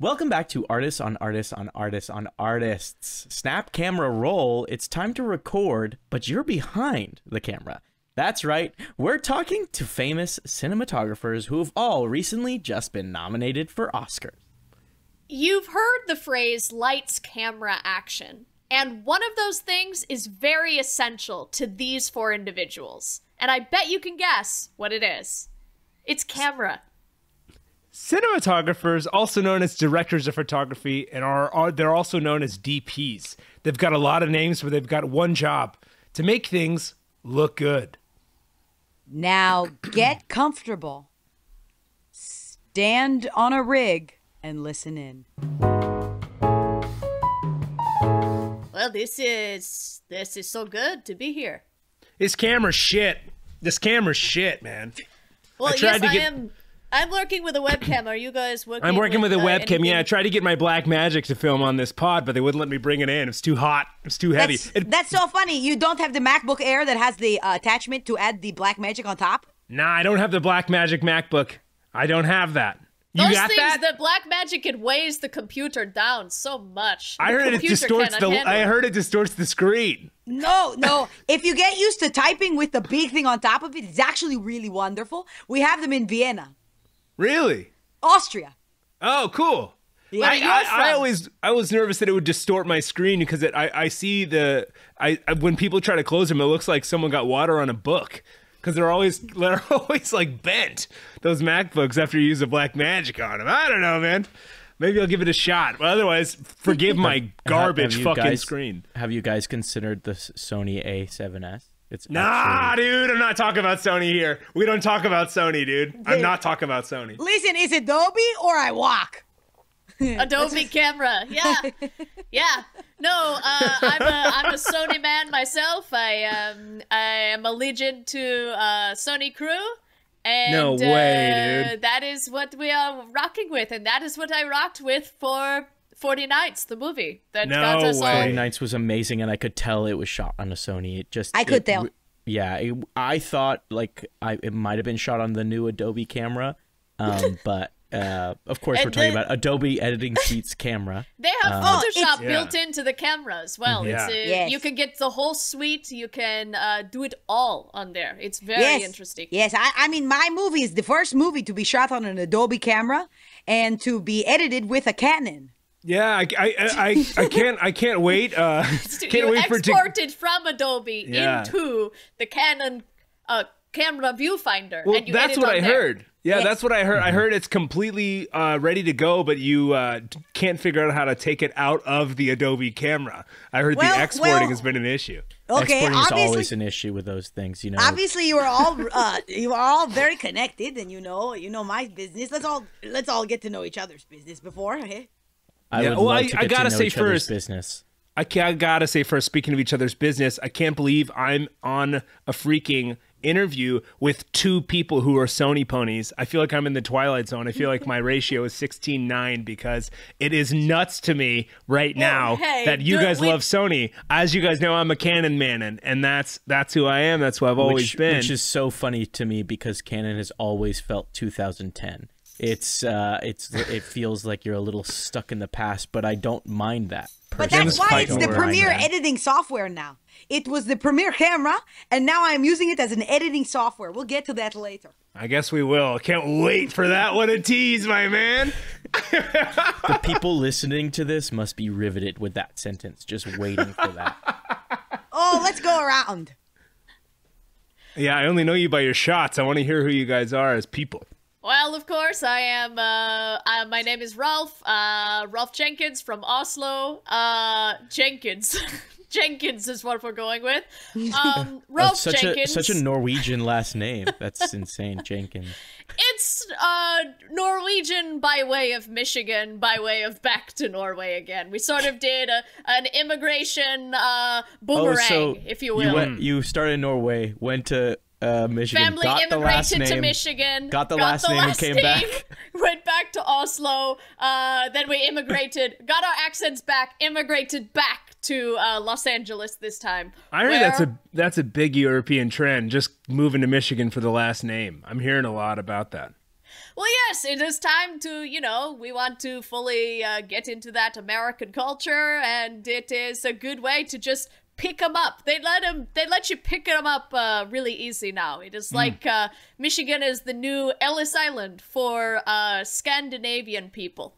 Welcome back to Artists on Artists on Artists on Artists. Snap camera roll. It's time to record, but you're behind the camera. That's right, we're talking to famous cinematographers who have all recently just been nominated for Oscars. You've heard the phrase lights, camera, action. And one of those things is very essential to these four individuals. And I bet you can guess what it is. It's camera. Cinematographers, also known as directors of photography, and are, are they're also known as DPs. They've got a lot of names, but they've got one job: to make things look good. Now get comfortable. Stand on a rig and listen in. Well, this is this is so good to be here. This camera's shit. This camera's shit, man. Well, I tried yes, to I get- am. I'm working with a webcam. Are you guys working? I'm working with, a uh, webcam. anything? Yeah, I tried to get my Blackmagic to film on this pod, but they wouldn't let me bring it in. It's too hot. It's too heavy. That's, It- that's so funny. You don't have the MacBook Air that has the uh, attachment to add the Blackmagic on top? nah, I don't have the Blackmagic MacBook. I don't have that. You Those got things, that? the Blackmagic, it weighs the computer down so much. I The heard it distorts the. handle I heard it distorts the screen. No, no. if you get used to typing with the big thing on top of it, it's actually really wonderful. We have them in Vienna, Really? Austria. Oh, cool. Where I, are you I, I always I was nervous that it would distort my screen because it, I I see the I, I when people try to close them it looks like someone got water on a book because they're always they're always like bent those MacBooks after you use a Blackmagic on them. I don't know, man. Maybe I'll give it a shot. But otherwise, forgive my garbage Have you fucking guys- screen. Have you guys considered the Sony A7S? It's Nah, actually- dude, I'm not talking about Sony here. We don't talk about Sony, dude. I'm not talking about Sony. Listen, is it Adobe or I walk? Adobe camera. Yeah, yeah. No, uh, I'm a I'm a Sony man myself. I um I am allegiant to uh, Sony crew. And No way, uh, dude. That is what we are rocking with, and that is what I rocked with for 40 Nights, the movie that No got us way. all. 40 Nights was amazing, and I could tell it was shot on a Sony. It just I could it tell. yeah, it, I thought like I it might have been shot on the new Adobe camera, um, but uh, of course we're talking the- about Adobe Editing Suite's camera. They have Oh, Photoshop it's- built into the camera as well. Yeah. It's, uh, Yes. You can get the whole suite. You can uh, do it all on there. It's very yes. interesting. Yes, I, I mean, my movie is the first movie to be shot on an Adobe camera and to be edited with a Canon. Yeah, I, I, I, I can't I can't wait. Uh, So can't you wait for it to exported from Adobe Yeah. into the Canon uh, camera viewfinder. Well, and you that's what I there. heard. Yeah, Yes. that's what I heard. I heard it's completely uh, ready to go, but you uh, can't figure out how to take it out of the Adobe camera. I heard Well, the exporting well- has been an issue. Okay, Exporting is always an issue with those things, you know. obviously you are all uh, you are all very connected, and you know you know my business. Let's all let's all get to know each other's business before. eh? I Yeah, would well, love I- to I gotta to know say each other's first- business. I, ca- I gotta say first, speaking of each other's business, I can't believe I'm on a freaking interview with two people who are Sony ponies. I feel like I'm in the Twilight Zone. I feel like my ratio is 16-9 because it is nuts to me right now hey, that you guys we- love Sony. As you guys know, I'm a Canon man, and, and that's that's who I am. That's who I've always which, been. which is so funny to me because Canon has always felt 2010. It's uh, it's it feels like you're a little stuck in the past, but I don't mind that. But that's why it's the mind Premiere editing software now. It was the Premiere camera, and now I'm using it as an editing software. We'll get to that later. I guess we will. Can't wait for that one to tease, my man. The people listening to this must be riveted with that sentence, just waiting for that. Oh, let's go around. Yeah, I only know you by your shots. I want to hear who you guys are as people. Well, of course, I am. Uh, uh, my name is Ralph. Uh, Ralph Jenkins from Oslo. Uh, Jenkins. Jenkins is what we're going with. Um, Ralph such Jenkins. a such a Norwegian last name. That's insane, Jenkins. It's uh, Norwegian by way of Michigan, by way of back to Norway again. We sort of did a, an immigration uh, boomerang, if you will. You, went, you started in Norway, went to uh, Michigan, Family got the last name, to Michigan, got the last name and came back. went back to Oslo, uh, then we immigrated, got our accents back, immigrated back to uh, Los Angeles this time. I heard where- that's a that's a big European trend, just moving to Michigan for the last name. I'm hearing a lot about that. Well, yes, it is time to, you know, we want to fully uh, get into that American culture, and it is a good way to just pick them up. They let them, they let you pick them up uh, really easy now. It is like uh, Michigan is the new Ellis Island for uh, Scandinavian people.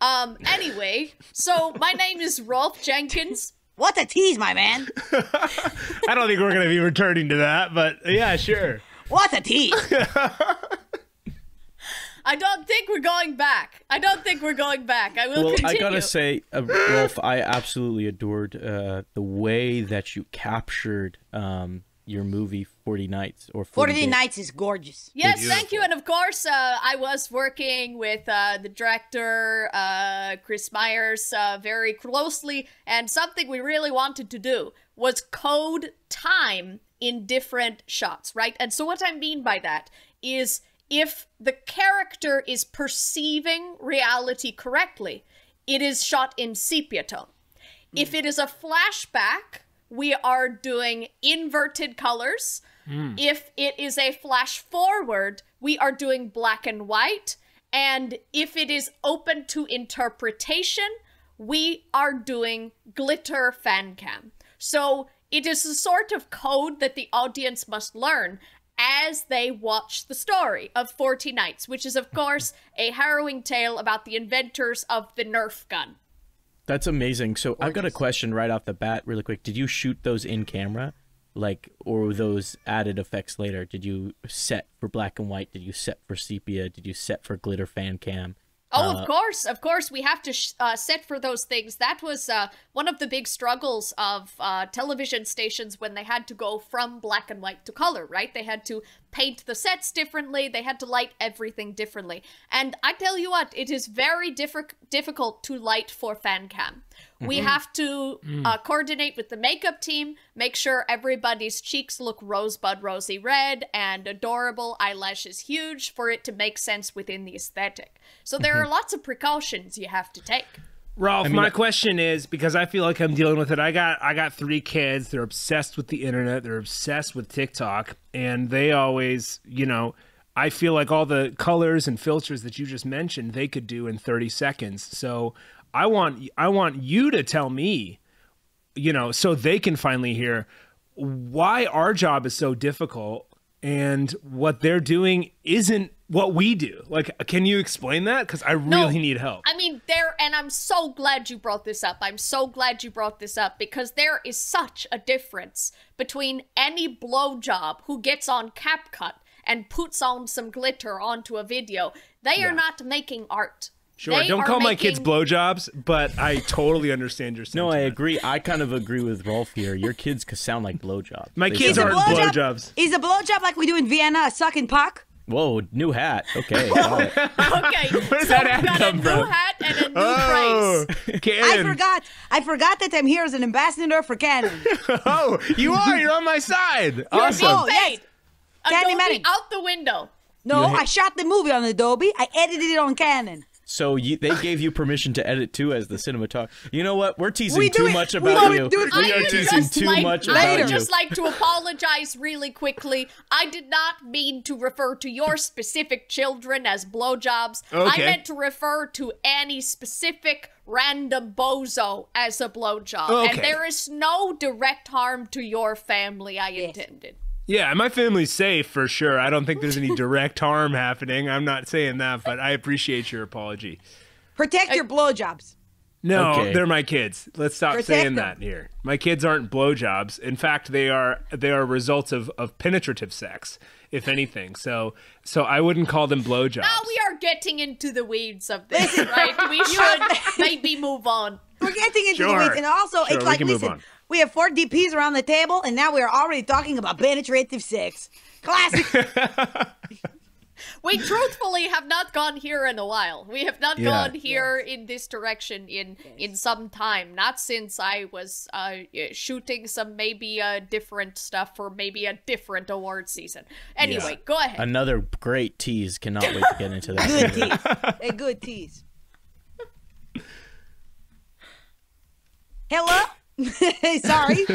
Um, anyway, so my name is Rolf Jenkins. What a tease, my man. I don't think we're going to be returning to that, but yeah, sure. What a tease. I don't think we're going back. I don't think we're going back. I will Well, continue. I gotta say, uh, Rolf, I absolutely adored uh, the way that you captured um, your movie Forty Nights or 40 Days. Nights is gorgeous. Yes, thank you. And of course, uh, I was working with uh, the director, uh, Chris Myers, uh, very closely. And something we really wanted to do was code time in different shots, right? And so, what I mean by that is if the character is perceiving reality correctly, it is shot in sepia tone. If hmm. it is a flashback, we are doing inverted colors. Hmm. If it is a flash forward, we are doing black and white. And if it is open to interpretation, we are doing glitter fan cam. So it is a sort of code that the audience must learn as they watch the story of 40 Nights, which is, of course, a harrowing tale about the inventors of the Nerf gun. That's amazing. So I've got a question right off the bat, really quick. Did you shoot those in camera, like, or those added effects later? Did you set for black and white? Did you set for sepia? Did you set for glitter fan cam? Oh, of course, of course, we have to sh- uh, set for those things. That was uh, one of the big struggles of uh, television stations when they had to go from black and white to color, right? They had to paint the sets differently, they had to light everything differently. And I tell you what, it is very diff- difficult to light for fan cam. We mm-hmm. have to mm. uh, coordinate with the makeup team, make sure everybody's cheeks look rosebud rosy red and adorable, eyelashes huge for it to make sense within the aesthetic. So there are mm-hmm. lots of precautions you have to take. Ralph, my question is because I feel like I'm dealing with it. I got I got three kids. They're obsessed with the internet. They're obsessed with TikTok, and they always, you know, I feel like all the colors and filters that you just mentioned they could do in 30 seconds. So I want I want you to tell me, you know, so they can finally hear why our job is so difficult and what they're doing isn't what we do. Like, can you explain that? Because I No, really need help. I mean, there, and I'm so glad you brought this up. I'm so glad you brought this up because there is such a difference between any blowjob who gets on CapCut and puts on some glitter onto a video. They are not making art. Sure, They don't are call my kids blowjobs, but I totally understand your sentiment. No. I agree. I kind of agree with Rolf here. Your kids could sound like blowjobs. My They kids Is a sound- aren't blowjob- blowjobs. Is a blowjob like we do in Vienna a sucking puck? Whoa, new hat. Okay. Okay, Where does so that hat got come a new from? hat and a new Oh, phrase. I forgot. I forgot that I'm here as an ambassador for Canon. Oh, you are. You're on my side. Awesome. Oh, yes. Paid. Candy Adobe out the window. No, You- I shot the movie on Adobe. I edited it on Canon. So you, they gave you permission to edit too as the cinematographer. You know what? We're teasing We too it- much about do it- you. do it- we I are would teasing too like, much I about would you. just like to apologize really quickly. I did not mean to refer to your specific children as blowjobs. I meant to refer to any specific random bozo as a blowjob. Okay. And there is no direct harm to your family, I intended. Yeah, my family's safe for sure. I don't think there's any direct harm happening. I'm not saying that, but I appreciate your apology. Protect your blowjobs. No, Okay. they're my kids. Let's stop Protect saying them. that here. My kids aren't blowjobs. In fact, they are they are results of, of penetrative sex, if anything. So so I wouldn't call them blowjobs. Now we are getting into the weeds of this, right? We should maybe move on. We're getting into Sure. the weeds, and also Sure, it's like, listen, on. We have four DPs around the table, and now we are already talking about penetrative sex. Classic. We truthfully have not gone here in a while. We have not Yeah. gone here in this direction in in some time. Not since I was uh, shooting some maybe uh, different stuff for maybe a different award season. Anyway, go ahead. Another great tease. Cannot wait to get into that. good tease. A good tease. Hello? Sorry.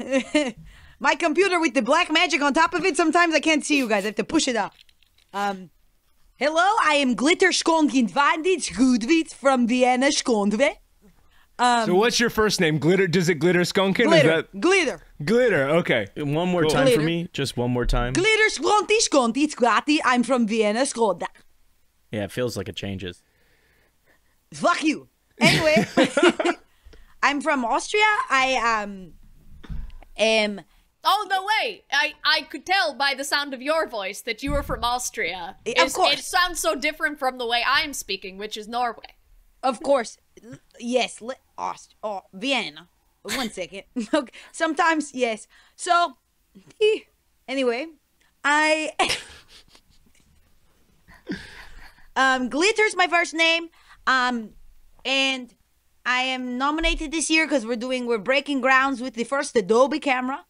My computer with the Blackmagic on top of it, sometimes I can't see you guys. I have to push it up. Um, Hello, I am Glitter Schonkind Vandits Gudwitz from Vienna Schondwe. so what's your first name? Glitter? Does it glitter skunkin? Is Glitter, that glitter, glitter? Okay. One more Cool. time for me. Just one more time. glitter Schonti Schonti Squati. I'm from Vienna Schonda. Yeah, it feels like it changes. Fuck you. Anyway, I'm from Austria. I um am Oh no way! I I could tell by the sound of your voice that you were from Austria. Of It's- course. It sounds so different from the way I'm speaking, which is Norway. Of course, yes. Aust- oh, Vienna. One second. okay. Sometimes, yes. So, anyway, I. um, Glitter's my first name. Um, and I am nominated this year because we're doing we're breaking grounds with the first Adobe camera.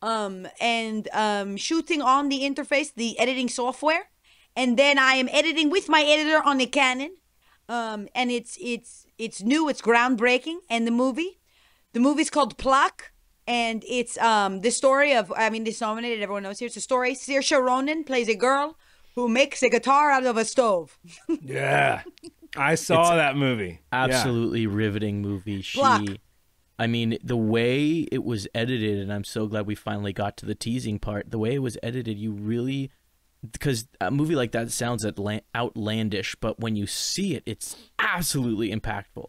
Um, and um, shooting on the interface, the editing software, and then I am editing with my editor on the Canon um, and it's it's it's new, it's groundbreaking. And the movie, the movie's called Pluck, and it's um the story of I mean, it's nominated. Everyone knows here. It's a story. Saoirse Ronan plays a girl who makes a guitar out of a stove. Yeah. I saw that movie. Yeah. Absolutely riveting movie. She, Block. I mean, the way it was edited, and I'm so glad we finally got to the teasing part. The way it was edited, you really, because a movie like that sounds outlandish, but when you see it, it's absolutely impactful.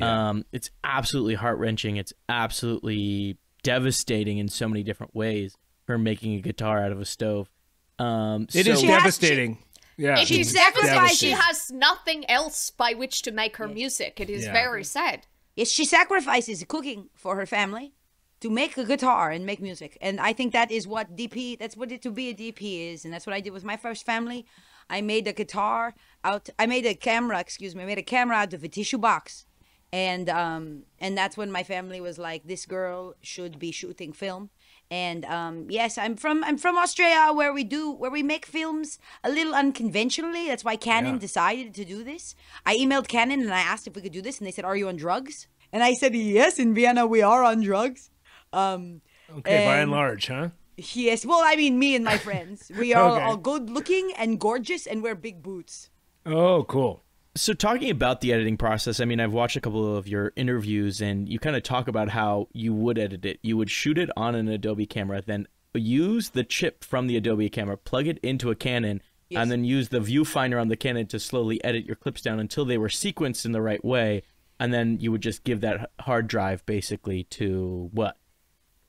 Um, it's absolutely heart wrenching. It's absolutely devastating in so many different ways. Her making a guitar out of a stove. Um, It so, is She has- devastating. Yeah. It is She's sacrificed- She has nothing else by which to make her music. It is Yeah. very sad. Yes, she sacrifices cooking for her family to make a guitar and make music. And I think that is what DP, that's what it to be a DP is. And that's what I did with my first family. I made a guitar out, I made a camera, excuse me, I made a camera out of a tissue box. And um and that's when my family was like, this girl should be shooting film. And um yes, I'm from I'm from Australia where we do where we make films a little unconventionally. That's why Canon Yeah. decided to do this. I emailed Canon and I asked if we could do this and they said, "Are you on drugs?" And I said, "Yes, in Vienna we are on drugs." Um okay, by and and- large, huh? yes, well, I mean me and my friends. We are Okay. all good looking and gorgeous and wear big boots. Oh, cool. So talking about the editing process, I mean, I've watched a couple of your interviews, and you kind of talk about how you would edit it. You would shoot it on an Adobe camera, then use the chip from the Adobe camera, plug it into a Canon, Yes. and then use the viewfinder on the Canon to slowly edit your clips down until they were sequenced in the right way, and then you would just give that hard drive basically to what?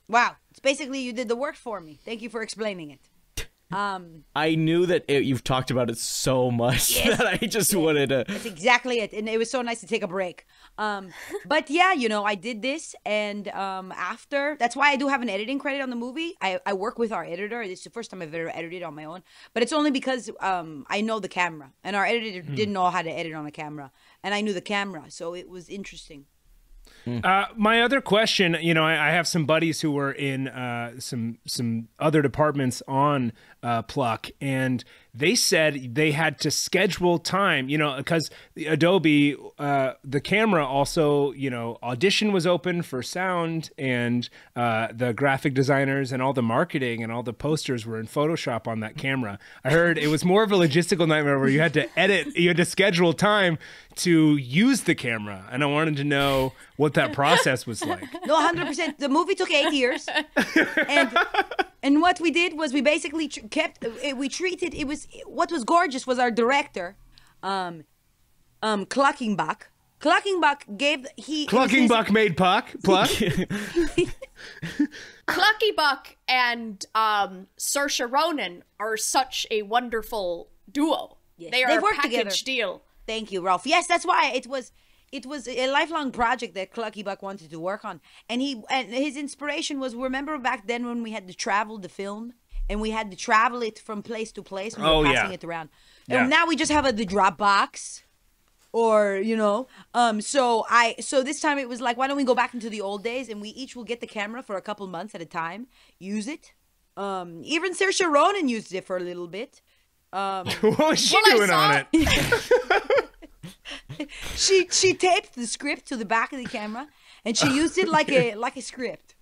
Wow, it's basically you did the work for me. Thank you for explaining it. Um I knew that it, you've talked about it so much Yes. that I just wanted to. That's exactly it. And it was so nice to take a break. Um, but yeah, you know, I did this. And um, after, that's why I do have an editing credit on the movie. I, I work with our editor. It's the first time I've ever edited on my own. But it's only because um, I know the camera. And our editor didn't know how to edit on a camera. And I knew the camera. So it was interesting. Uh, my other question, you know, I, I have some buddies who were in uh, some some other departments on uh, Pluck, and they said they had to schedule time, you know, because Adobe, uh, the camera also, you know, audition was open for sound, and uh, the graphic designers and all the marketing and all the posters were in Photoshop on that camera. I heard it was more of a logistical nightmare where you had to edit, you had to schedule time to use the camera, and I wanted to know what that process was like. No, hundred percent. The movie took eight years, and and what we did was we basically kept we treated it was what was gorgeous was our director, um, um, Klockenbach. Klockenbach gave he it was his- Clucking made Puck. Pluck. Clucky Buck and um, Saoirse Ronan are such a wonderful duo. Yes, They are they've a worked package together. deal. Thank you, Ralph. Yes, that's why it was. It was a lifelong project that Clucky Buck wanted to work on, and he and his inspiration was. Remember back then when we had to travel the film, and we had to travel it from place to place. And we Oh, were yeah. passing it around. Yeah. And now we just have a the Dropbox, or you know. Um. So I. So this time it was like, why don't we go back into the old days, and we each will get the camera for a couple months at a time, use it. Um. Even Saoirse Ronan used it for a little bit. Um. what was she Well, doing on it? she she taped the script to the back of the camera and she used it like a like a script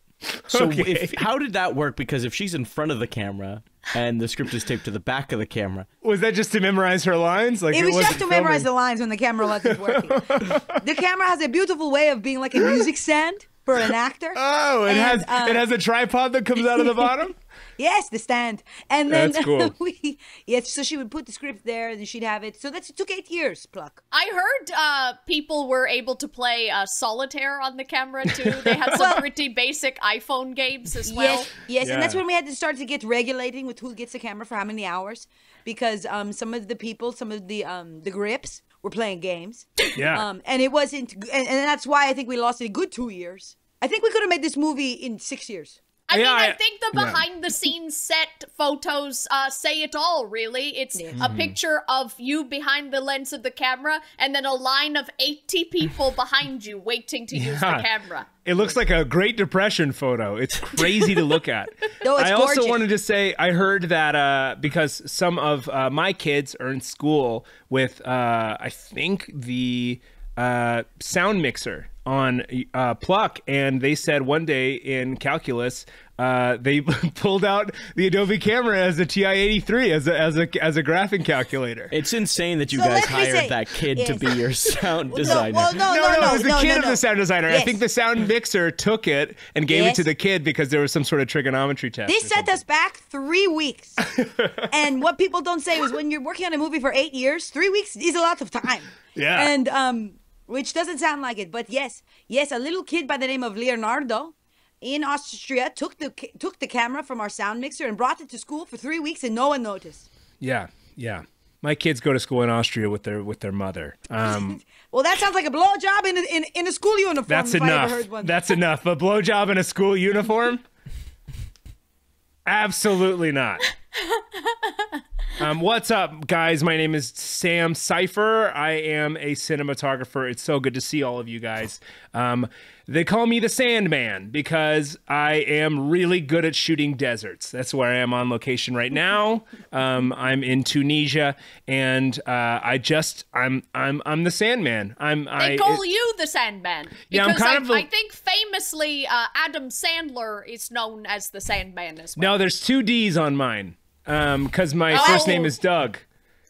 So Okay. if how did that work? Because if she's in front of the camera and the script is taped to the back of the camera, Was that just to memorize her lines? Like It was wasn't just to memorize the lines when the camera wasn't working. the camera has a beautiful way of being like a music stand for an actor. Oh, it And, has uh, it has a tripod that comes out of the bottom. Yes, the stand. And then That's cool. we yes, so she would put the script there and she'd have it. So that's it took eight years, pluck. I heard uh, people were able to play uh, solitaire on the camera too. They had some pretty basic iPhone games as well. Yes, yes, and that's when we had to start to get regulating with who gets the camera for how many hours, because um, some of the people, some of the um, the grips were playing games, Yeah. um, and it wasn't, and, and that's why I think we lost a good two years. I think we could have made this movie in six years. I Yeah, mean, I, I- think the yeah. behind the scenes set photos uh, say it all, really. It's Mm-hmm. a picture of you behind the lens of the camera and then a line of 80 people behind you waiting to use the camera. It looks like a Great Depression photo. It's crazy to look at. No, it's I also wanted to say I heard that uh, because some of uh, my kids are in school with uh, I think the uh, sound mixer on uh, Pluck, and they said one day in calculus. Uh, they pulled out the Adobe camera as a TI-83 as a as a as a graphing calculator. it's insane that you So guys hired say- that kid to be your sound No, designer. well, no, no, no, no, it was the no, kid no, of the sound designer. I think the sound mixer took it and gave it to the kid because there was some sort of trigonometry test. This set us back three weeks. and what people don't say is when you're working on a movie for eight years, three weeks is a lot of time. Yeah. And um, which doesn't sound like it, but yes, yes, a little kid by the name of Leonardo in Austria took the took the camera from our sound mixer and brought it to school for three weeks, and no one noticed. Yeah, yeah. My kids go to school in Austria with their with their mother. Um, Well, that sounds like a blowjob in in, in a school uniform. that's enough. ever heard one. That's enough. A blowjob in a school uniform? Absolutely not. Um, what's up, guys? My name is Sam Cipher. I am a cinematographer. It's so good to see all of you guys. Um, they call me the Sandman because I am really good at shooting deserts. That's where I am on location right now. Um, I'm in Tunisia, and uh, I just I'm I'm I'm the Sandman. I'm They I call you the Sandman. Yeah, I'm Because kind I, of a- I think famously uh, Adam Sandler is known as the Sandman as well. No, there's two D's on mine. Um, because my Oh. first name is Doug.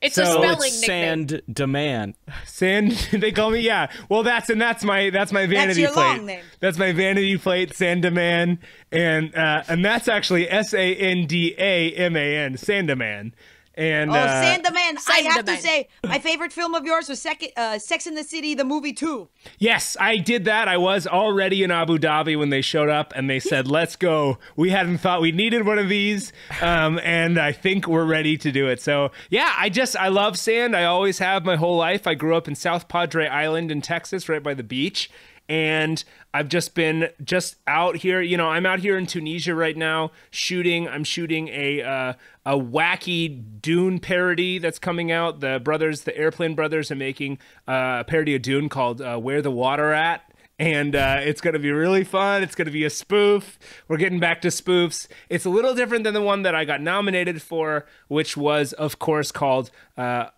it's a so so spelling it's nickname. sand demand. Sand they call me yeah. Well that's and that's my that's my vanity your plate. long name. That's my vanity plate, Sandaman. And uh and that's actually S A N D A M A N, Sandaman. And Oh, uh, Sandaman! I have to say, my favorite film of yours was second, uh, Sex in the City, the movie too. Yes, I did that. I was already in Abu Dhabi when they showed up and they said, let's go. We hadn't thought we needed one of these. Um, and I think we're ready to do it. So, yeah, I just, I love sand. I always have my whole life. I grew up in South Padre Island in Texas, right by the beach. And I've just been just out here. You know, I'm out here in Tunisia right now shooting. I'm shooting a uh, a wacky Dune parody that's coming out. The brothers, the Airplane Brothers, are making uh, a parody of Dune called uh, "Where the Water At." And uh, it's going to be really fun. It's going to be a spoof. We're getting back to spoofs. It's a little different than the one that I got nominated for, which was, of course, called uh,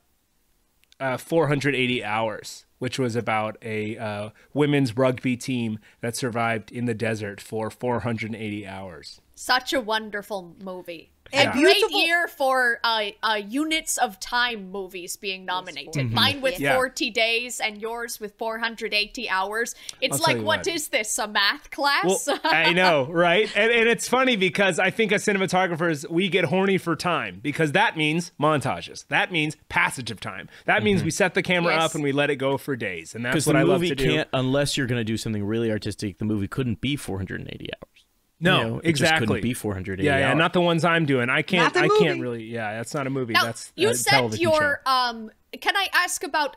uh, 480 Hours, which was about a uh, women's rugby team that survived in the desert for 480 hours. Such a wonderful movie. And a great beautiful- year for uh, uh, units of time movies being nominated. Mine with Mm-hmm. Yeah. 40 days and yours with 480 hours. It's I'll like, what what. is this? A math class? Well, I know, right? And, and it's funny because I think as cinematographers, we get horny for time because that means montages. That means passage of time. That means we set the camera Yes. up and we let it go for days. And that's what the I love movie to do. can't, unless you're going to do something really artistic, the movie couldn't be 480 hours. No, You know, it just exactly. couldn't be 480 Yeah, yeah, hours. not the ones I'm doing. I can't. I can't really. Yeah, that's not a movie. Now, that's you a said your show. um can I ask about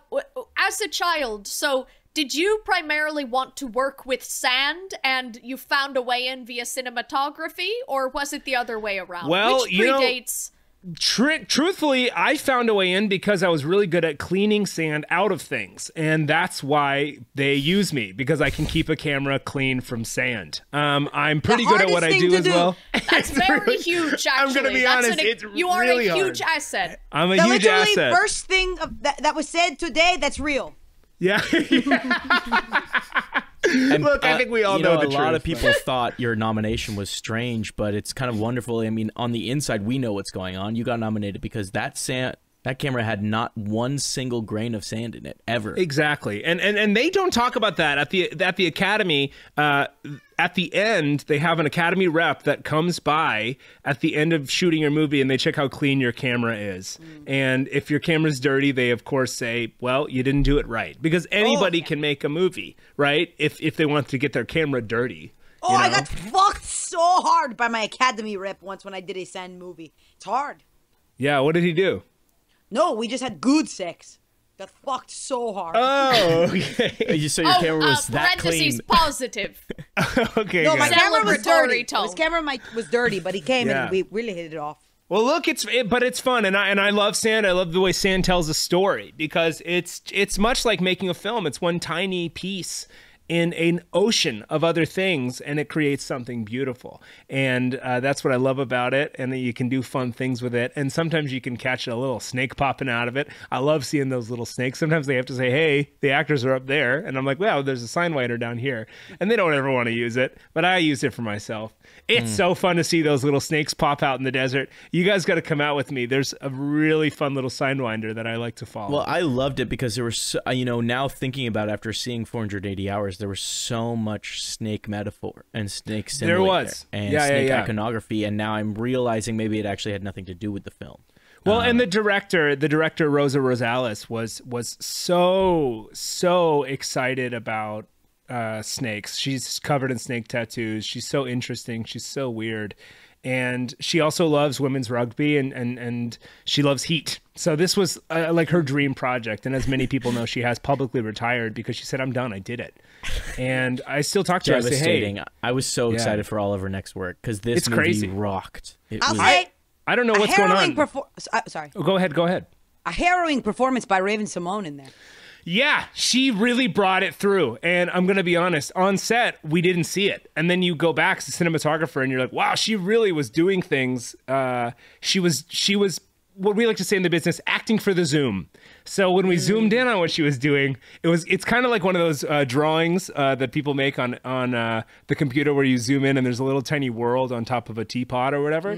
as a child so did you primarily want to work with sand and you found a way in via cinematography or was it the other way around Well, which you know- predates Tr- truthfully, I found a way in because I was really good at cleaning sand out of things, and that's why they use me because I can keep a camera clean from sand. Um, I'm pretty good at what I do as do. well. that's very really- huge actually I'm gonna be That's honest. it's you are really a huge hard. asset I'm a The huge literally asset. first thing of, that, that was said today that's real. Yeah. And, Look, I uh, think we all you know know, the a lot of people thought your nomination was strange, but it's kind of wonderful. I mean, on the inside, we know what's going on. You got nominated because that sand, that camera had not one single grain of sand in it ever. Exactly, and and and they don't talk about that at the at the academy. Uh, at the end, they have an academy rep that comes by at the end of shooting your movie, and they check how clean your camera is. And if your camera's dirty, they of course say, "Well, you didn't do it right," because anybody can make a movie, right? If if they want to get their camera dirty. Oh, you I got fucked so hard by my Academy rep once when I did a sand movie. It's hard. Yeah, what did he do? No, we just had good sex. Got fucked so hard. Oh, okay. You- so your oh, camera uh, was that parentheses clean. positive. okay. no, my it. camera was dirty. tone. His camera might, was dirty, but he came Yeah. and we really hit it off. Well, look, it's it, but it's fun, and I and I love Sand. I love the way Sand tells a story because it's it's much like making a film. It's one tiny piece in an ocean of other things, and it creates something beautiful. And uh, that's what I love about it. And that you can do fun things with it. And sometimes you can catch a little snake popping out of it. I love seeing those little snakes. Sometimes they have to say, "Hey, the actors are up there," and I'm like, "Wow, there's a sidewinder down here," and they don't ever want to use it, but I use it for myself. It's so fun to see those little snakes pop out in the desert. You guys got to come out with me. There's a really fun little sidewinder that I like to follow. Well, I loved it because there was, so, you know, now thinking about after seeing 480 hours, there was so much snake metaphor and snake There was. and Yeah, yeah, snake yeah. iconography, and now I'm realizing maybe it actually had nothing to do with the film. Well, and the director, the director Rosa Rosales was was so so excited about uh, snakes. She's covered in snake tattoos. She's so interesting. She's so weird. And she also loves women's rugby and, and, and she loves heat. So this was uh, like her dream project. And as many people know, she has publicly retired because she said, I'm done. I did it. And I still talk to her. I say, Devastating. hey, I was so Yeah. excited for all of her next work because this It's movie crazy. rocked. It I'll was, say I don't know what's going on. perfor- uh, sorry, Oh, go ahead. Go ahead. a harrowing performance by Raven-Symoné in there. Yeah, she really brought it through. And I'm going to be honest, on set, we didn't see it. And then you go back as a cinematographer and you're like, wow, she really was doing things. Uh, she was, she was what we like to say in the business, acting for the zoom. So when we zoomed in on what she was doing, it was, it's kind of like one of those uh, drawings uh, that people make on, on uh, the computer where you zoom in and there's a little tiny world on top of a teapot or whatever.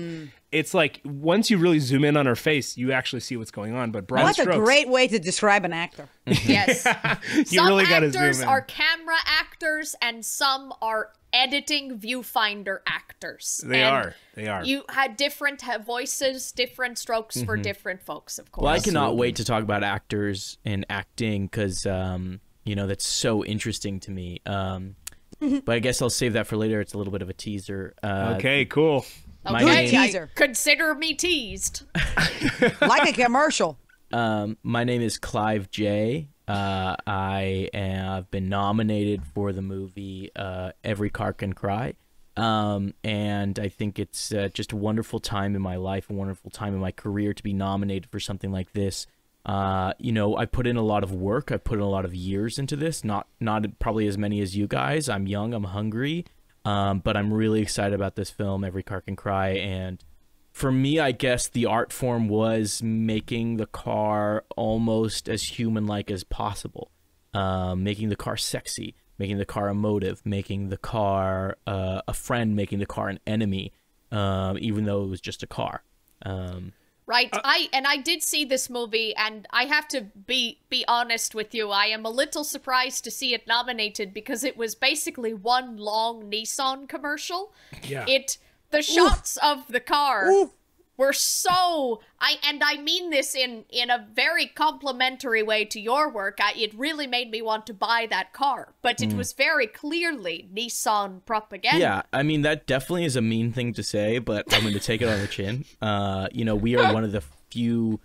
It's like once you really zoom in on her face, you actually see what's going on. But broad What a strokes, great way to describe an actor. Yes. you some really got to actors zoom in. are camera actors and some are editing viewfinder actors. They And are. They are. You had different voices, different strokes for different folks, of course. Well, I cannot wait to talk about actors and acting because, um, you know, that's so interesting to me. Um, but I guess I'll save that for later. It's a little bit of a teaser. Uh, Okay, cool. my Okay, name- Teaser. consider me teased. like a commercial. Um, my name is Clive J. Uh, I have been nominated for the movie uh, Every Car Can Cry. Um, and I think it's uh, just a wonderful time in my life, a wonderful time in my career to be nominated for something like this. Uh, you know, I put in a lot of work. I put in a lot of years into this. Not not probably as many as you guys. I'm young. I'm hungry. Um, but I'm really excited about this film, Every Car Can Cry, and for me, I guess the art form was making the car almost as human like as possible, um, making the car sexy, making the car emotive, making the car uh, a friend, making the car an enemy, um, even though it was just a car. Um, Right. I and I did see this movie and I have to be be honest with you. I am a little surprised to see it nominated because it was basically one long Nissan commercial. Yeah. It the shots of the car Oof. were so I and I mean this in in a very complimentary way to your work. I, it really made me want to buy that car, but it was very clearly Nissan propaganda. yeah, I mean that definitely is a mean thing to say, but I'm going to take it on the chin. Uh, you know, we are one of the few.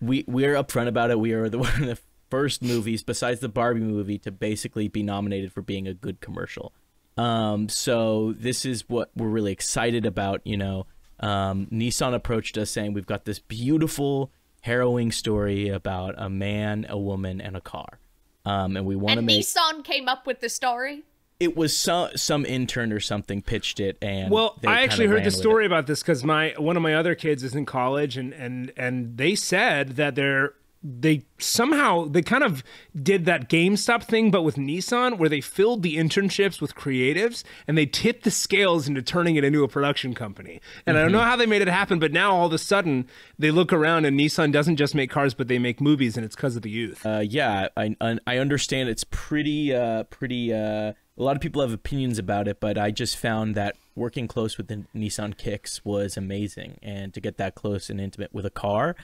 We we're upfront about it. We are the one of the first movies, besides the Barbie movie, to basically be nominated for being a good commercial. Um, so this is what we're really excited about. You know, um, Nissan approached us saying we've got this beautiful, harrowing story about a man, a woman, and a car. Um, and we want to And make Nissan came up with the story. it was some some intern or something pitched it and Well, they I actually heard the story it. about this because my one of my other kids is in college, and and and they said that they're they somehow they kind of did that GameStop thing, but with Nissan, where they filled the internships with creatives and they tipped the scales into turning it into a production company. And I don't know how they made it happen, but now all of a sudden they look around and Nissan doesn't just make cars, but they make movies, and it's because of the youth. Uh, yeah, I I I understand it's pretty uh pretty uh a lot of people have opinions about it, but I just found that working close with the Nissan Kicks was amazing, and to get that close and intimate with a car,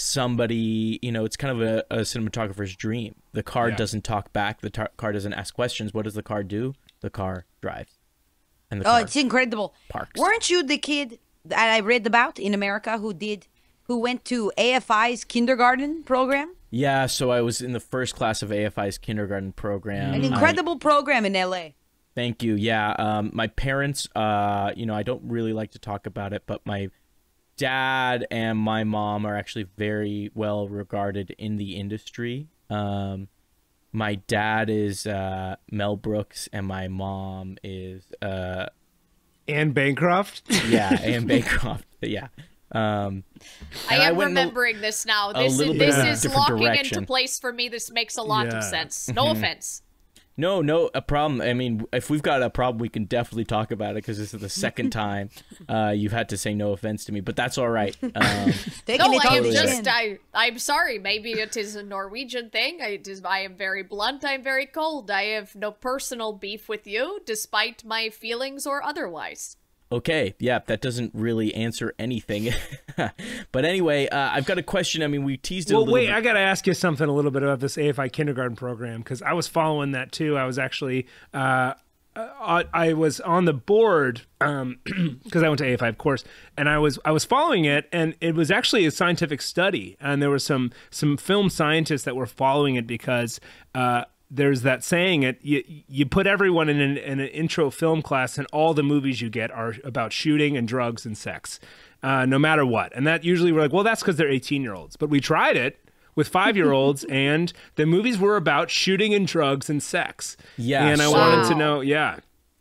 somebody you know it's kind of a, a cinematographer's dream. The car Yeah. doesn't talk back. The tar- car doesn't ask questions. What does the car do? The car drives, and the Oh, car it's incredible. parks. Weren't you the kid that I read about in America who did, who went to AFI's kindergarten program? Yeah, so I was in the first class of AFI's kindergarten program. An I- incredible program in LA. Thank you. Yeah, um, my parents, uh, you know, I don't really like to talk about it, but my dad and my mom are actually very well regarded in the industry. Um, my dad is uh, Mel Brooks, and my mom is uh, Anne Bancroft. yeah, Anne Bancroft. Yeah. Um, I And I am a- remembering this now. a This is bit this of a is locking direction. into place for me. This makes a lot Yeah. of sense. No offense. No, no, a problem. I mean, if we've got a problem, we can definitely talk about it because this is the second time uh, you've had to say no offense to me, but that's all right. Um, No, I am just chin. I I'm sorry. Maybe it is a Norwegian thing. I, it is, I am very blunt. I'm very cold. I have no personal beef with you, despite my feelings or otherwise. Okay, yeah, that doesn't really answer anything. but anyway, uh, I've got a question. I mean, we teased it a Well, wait, bit. I got to ask you something a little bit about this AFI kindergarten program because I was following that too. I was actually, uh, I, I was on the board because I went to AFI, of course, and I was I was following it, and it was actually a scientific study, and there were some some film scientists that were following it because. Uh, there's that saying it you, you put everyone in an, in an intro film class and all the movies you get are about shooting and drugs and sex uh, no matter what. And that usually we're like well that's because they're 18 year olds but we tried it with five year olds and the movies were about shooting and drugs and sex. Yeah, and i wanted to know yeah.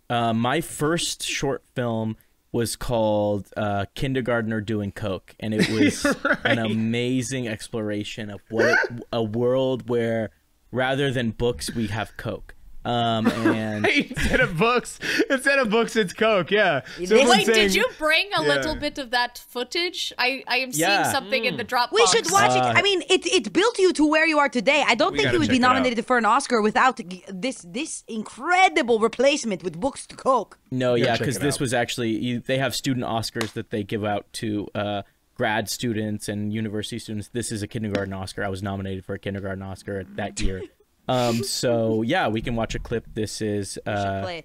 Uh, my first short film was called uh, Kindergartner Doing Coke, and it was an amazing exploration of what a world where rather than books we have Coke. Um, and instead of books instead of books it's coke yeah so Wait, saying- did you bring a Yeah. little bit of that footage? I I am Yeah. seeing something in the Dropbox. We should watch Uh, it. I mean, it it built you to where you are today. I don't think gotta you would be nominated for an Oscar without this this incredible replacement with books to Coke. No, yeah, because this out. was actually you, they have student Oscars that they give out to uh, grad students and university students. This is a kindergarten Oscar. I was nominated for a kindergarten Oscar that year. um, so yeah, we can watch a clip. This is uh,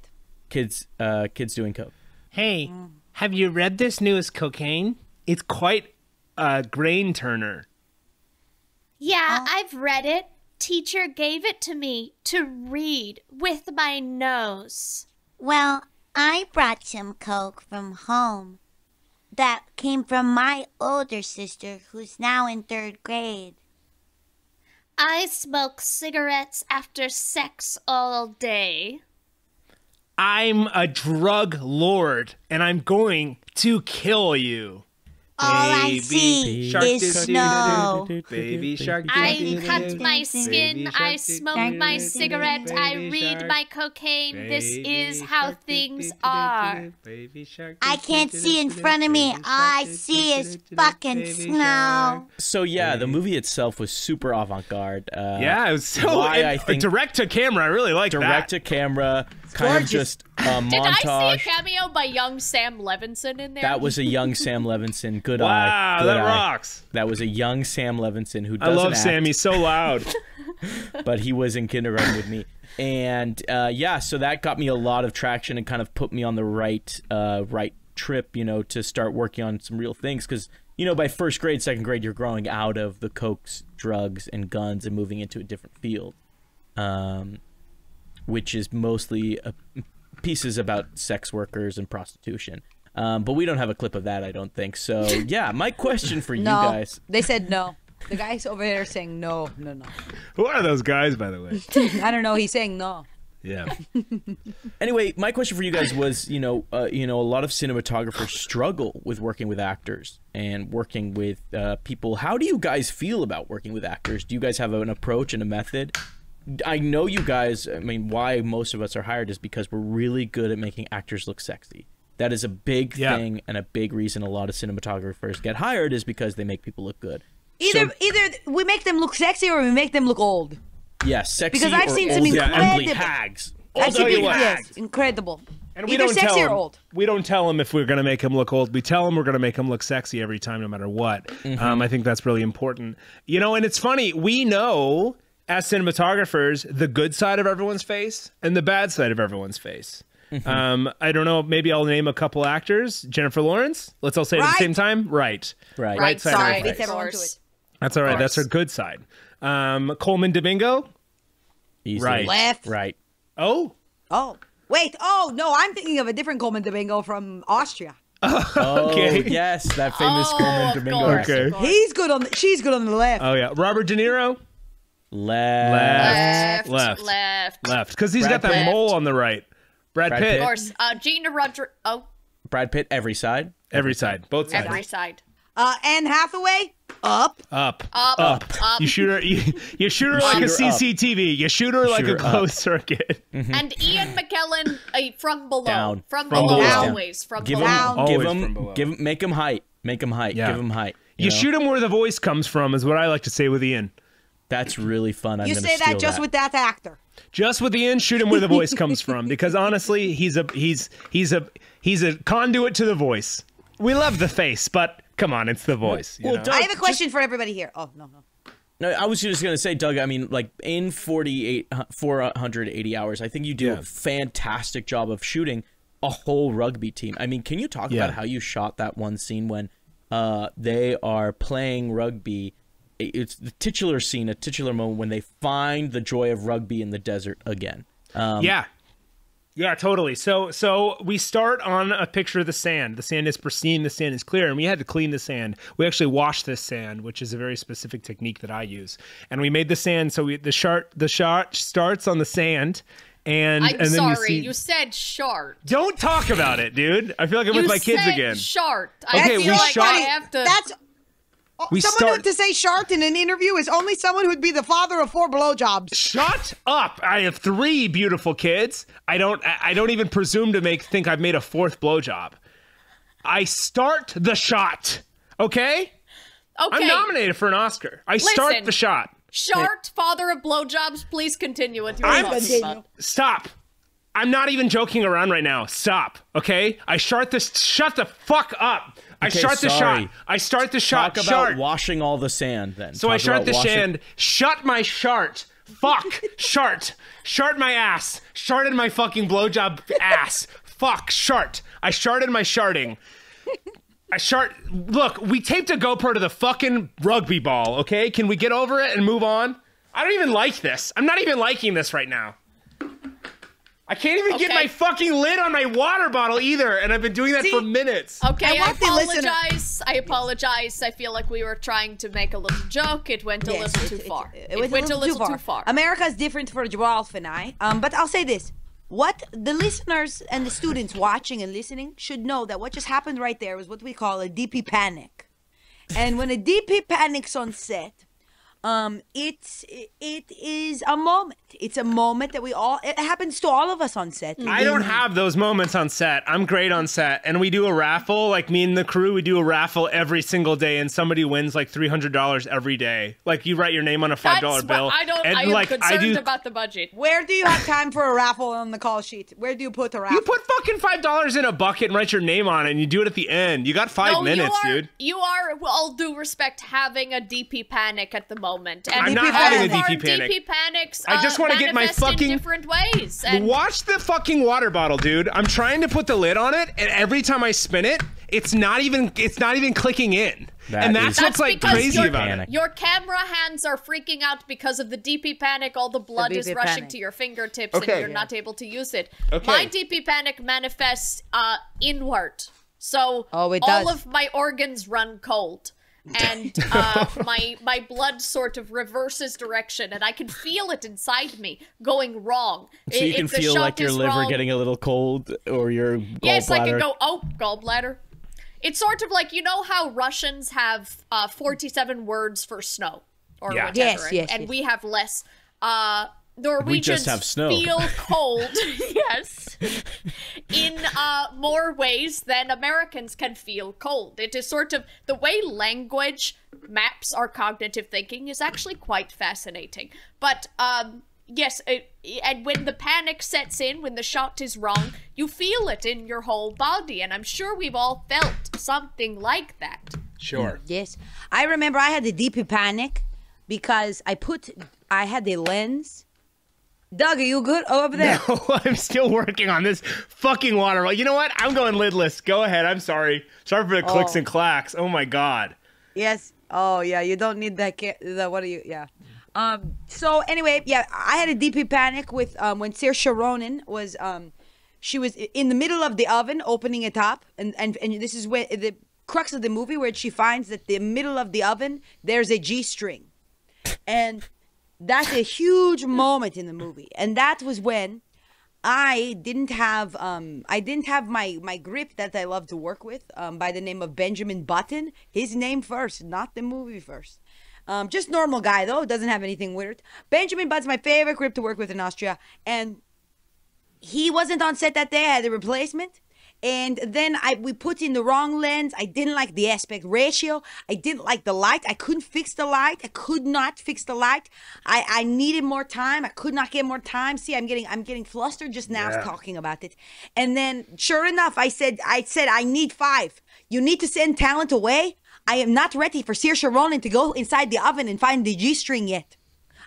kids uh, kids doing coke. hey have you read this newest cocaine it's quite a grain turner Yeah, I've read it. Teacher gave it to me to read with my nose. Well, I brought some Coke from home. That came from my older sister, who's now in third grade. I smoke cigarettes after sex all day. i'm a drug lord and i'm going to kill you All I see shark is snow. Baby shark. I cut my skin, I smoke my cigarette, I read my cocaine. This is how things are. I can't see in front of me. All I see is fucking snow. So yeah, the movie itself was super avant-garde. Uh, Yeah, it was so Why and, I think- direct to camera. I really like that direct that. to camera, kind of just a Did I see a cameo by young Sam Levinson in there? That was a young Sam Levinson. Good eye. Wow, Good that eye. rocks. That was a young Sam Levinson who I doesn't love act, Sam. He's so loud. but he was in kindergarten with me. And uh, yeah, so that got me a lot of traction and kind of put me on the right uh, right trip, you know, to start working on some real things. Because you know, by first grade, second grade, you're growing out of the cokes, drugs, and guns, and moving into a different field, um, which is mostly uh, pieces about sex workers and prostitution. Um, but we don't have a clip of that, I don't think. So yeah, my question for you No, guys. they said no. The guy's over there saying no, no, no. Who are those guys, by the way? I don't know. He's saying no. Yeah. Anyway, my question for you guys was, you know, uh, you know, a lot of cinematographers struggle with working with actors and working with uh, people. How do you guys feel about working with actors? Do you guys have an approach and a method? I know you guys. I mean, why most of us are hired is because we're really good at making actors look sexy. That is a big Yeah. thing and a big reason a lot of cinematographers get hired is because they make people look good. Either So- either we make them look sexy or we make them look old. Yes, sexy. Because I've or seen some incredible- ugly hags. I've seen people- yes, incredible. And we Either don't sexy tell or old. We don't tell him if we're going to make him look old. We tell him we're going to make him look sexy every time, no matter what. Mm-hmm. Um, I think that's really important. You know, and it's funny. We know as cinematographers the good side of everyone's face and the bad side of everyone's face. Mm-hmm. Um, I don't know. Maybe I'll name a couple actors. Jennifer Lawrence. Let's all say it at the same time. Right. Right. Right side of side, her of face. Beats everyone to course. it. That's all right. That's her good side. Um, Colman Domingo. Easily. Right. Left. Right. Oh, Oh wait, oh no, I'm thinking of a different Colman Domingo from Austria. Okay. Oh, yes, that famous Oh, Colman Domingo. course. Okay. He's good on. The, she's good on the left. oh yeah. Robert De Niro. Left. Left. Left, Left. left, Left, because he's Brad got that Pitt. mole on the right. Brad, Brad Pitt. Pitt. Of course, uh, Gina Rodri. Oh, Brad Pitt, every side. Every side, both sides. every side. Uh, Anne Hathaway up. Up, Up, up. up. You shoot her. You, you shoot her like a shoot her up. CCTV. You shoot her like shoot a her up. closed circuit. And Ian McKellen uh, from below. Down. From, From below, below. always. From Give below. him, Down. give Always from him, below. give him, make him height, make him height, Yeah. give him height. You, know? shoot him where the voice comes from, is what I like to say with Ian. That's really fun. I'm You gonna say that steal just with that actor. Just with Ian, shoot him where the voice comes from, because honestly, he's a he's he's a he's a conduit to the voice. We love the face, but come on, it's the voice. you Well, know? Doug, I have a question for everybody here. Oh no no. No, I was just gonna say, Doug. I mean, like in 48, 480 hours, I think you do Yeah. a fantastic job of shooting a whole rugby team. I mean, can you talk Yeah. about how you shot that one scene when uh, they are playing rugby? It- It's the titular scene, a titular moment when they find the joy of rugby in the desert again. Um, yeah. Yeah, totally. So so we start on a picture of the sand. The sand is pristine, the sand is clear, and we had to clean the sand. We actually washed this sand, which is a very specific technique that I use. And we made the sand so we the shot the shot starts on the sand and I'm and then sorry, you see you said shart. Don't talk about it, dude. I feel like I'm You with my kids again. Shart. Okay, I we feel like shot- I have to. That's Oh, we someone start- who to say shart in an interview is only someone who'd be the father of four blowjobs. Shut up! I have three beautiful kids. I don't. I I don't even presume to make think I've made a fourth blowjob. I start the shot. Okay. okay. I'm nominated for an Oscar. I start the shot. Shart, father of blowjobs. Please continue with your I'm- thoughts Continue. Stop. I'm not even joking around right now. Stop. Okay. I shart this. Shut the fuck up. I Okay, start the sorry. shot. I start the shot. Talk about Shart. washing all the sand. Then. So I Talk shart about the washing- shand. Shut my shart. Fuck. shart. Shart my ass. Sharted my fucking blowjob ass. Fuck. Shart. I sharted my sharting. I shart. Look, we taped a GoPro to the fucking rugby ball. Okay, can we get over it and move on? I don't even like this. I'm not even liking this right now. I can't even get my fucking lid on my water bottle either, and I've been doing that See- for minutes. Okay, I I, want the listener- apologize. I apologize. I feel like we were trying to make a little joke. It went a Yes, little it- too it- far. It, went, went a little, too, far. far. America's different for Ralph and I. Um, but I'll say this: what the listeners and the students watching and listening should know that what just happened right there was what we call a DP panic. And when a DP panics on set, um, it's it is a moment. It's a moment that we all. It happens to all of us on set. I don't mm-hmm. have those moments on set. I'm great on set. And we do a raffle, like me and the crew, we do a raffle every single day and somebody wins like $300 every day. Like you write your name on a $5 That's what bill. I don't. and I am like concerned I do about the budget. Where do you have time for a raffle on the call sheet? Where do you put the raffle? You put fucking $5 in a bucket and write your name on it and you do it at the end. You got 5 no, minutes, you are, dude. You are, with all due respect, having a DP panic at the moment. And I'm not having a DP panic. DP panics. I just uh, uh, wanna get my fucking- in different ways. And Watch the fucking water bottle, dude. I'm trying to put the lid on it, and every time I spin it, it's not even it's not even clicking in. That and is- that's, That's what's like crazy you're- about Panic. it. Your camera hands are freaking out because of the DP panic. All the blood is DP rushing panic. to your fingertips Okay. and you're not able to use it. Okay. My DP panic manifests uh, inward. So Oh, all does. of my organs run cold. And uh, my my blood sort of reverses direction, and I can feel it inside me going wrong. So you I- can feel shot like your liver wrong- getting a little cold or your gallbladder. Yes, I can go. Oh, gallbladder. It's sort of like you know how Russians have uh, forty-seven words for snow or Yeah. whatever, Yes, and, yes, and yes. we have less. Uh, Norwegians have snow. feel cold, yes, in uh, more ways than Americans can feel cold. It is sort of the way language maps our cognitive thinking is actually quite fascinating. But um, yes, it, and when the panic sets in, when the shot is wrong, you feel it in your whole body, and I'm sure we've all felt something like that. Sure. Yes. I remember I had the DP panic because I put I had the lens. Doug, are you good over there? Oh, I'm still working on this fucking water. Well, you know what? I'm going lidless. Go ahead. I'm sorry. Sorry for the clicks Oh. and clacks. Oh my god. Yes. Oh yeah, you don't need that. The what are you? Yeah. Um. So anyway, yeah, I had a DP panic with um when Saoirse Ronan was um, she was in the middle of the oven opening it up, and and and this is where the crux of the movie where she finds that the middle of the oven there's a G string, and that's a huge moment in the movie, and that was when. I didn't have um I didn't have my my grip that I love to work with um by the name of Benjamin Button. His name first, not the movie first. Um just normal guy though, doesn't have anything weird. Benjamin Button's my favorite grip to work with in Austria and he wasn't on set that day. I had a replacement. And then I we put in the wrong lens. I didn't like the aspect ratio. I didn't like the light. I couldn't fix the light. I could not fix the light. I, I needed more time. I could not get more time. See, I'm getting I'm getting flustered just now Yeah. talking about it. And then sure enough, I said I said I need five. You need to send talent away. I am not ready for Saoirse Ronan to go inside the oven and find the G string yet.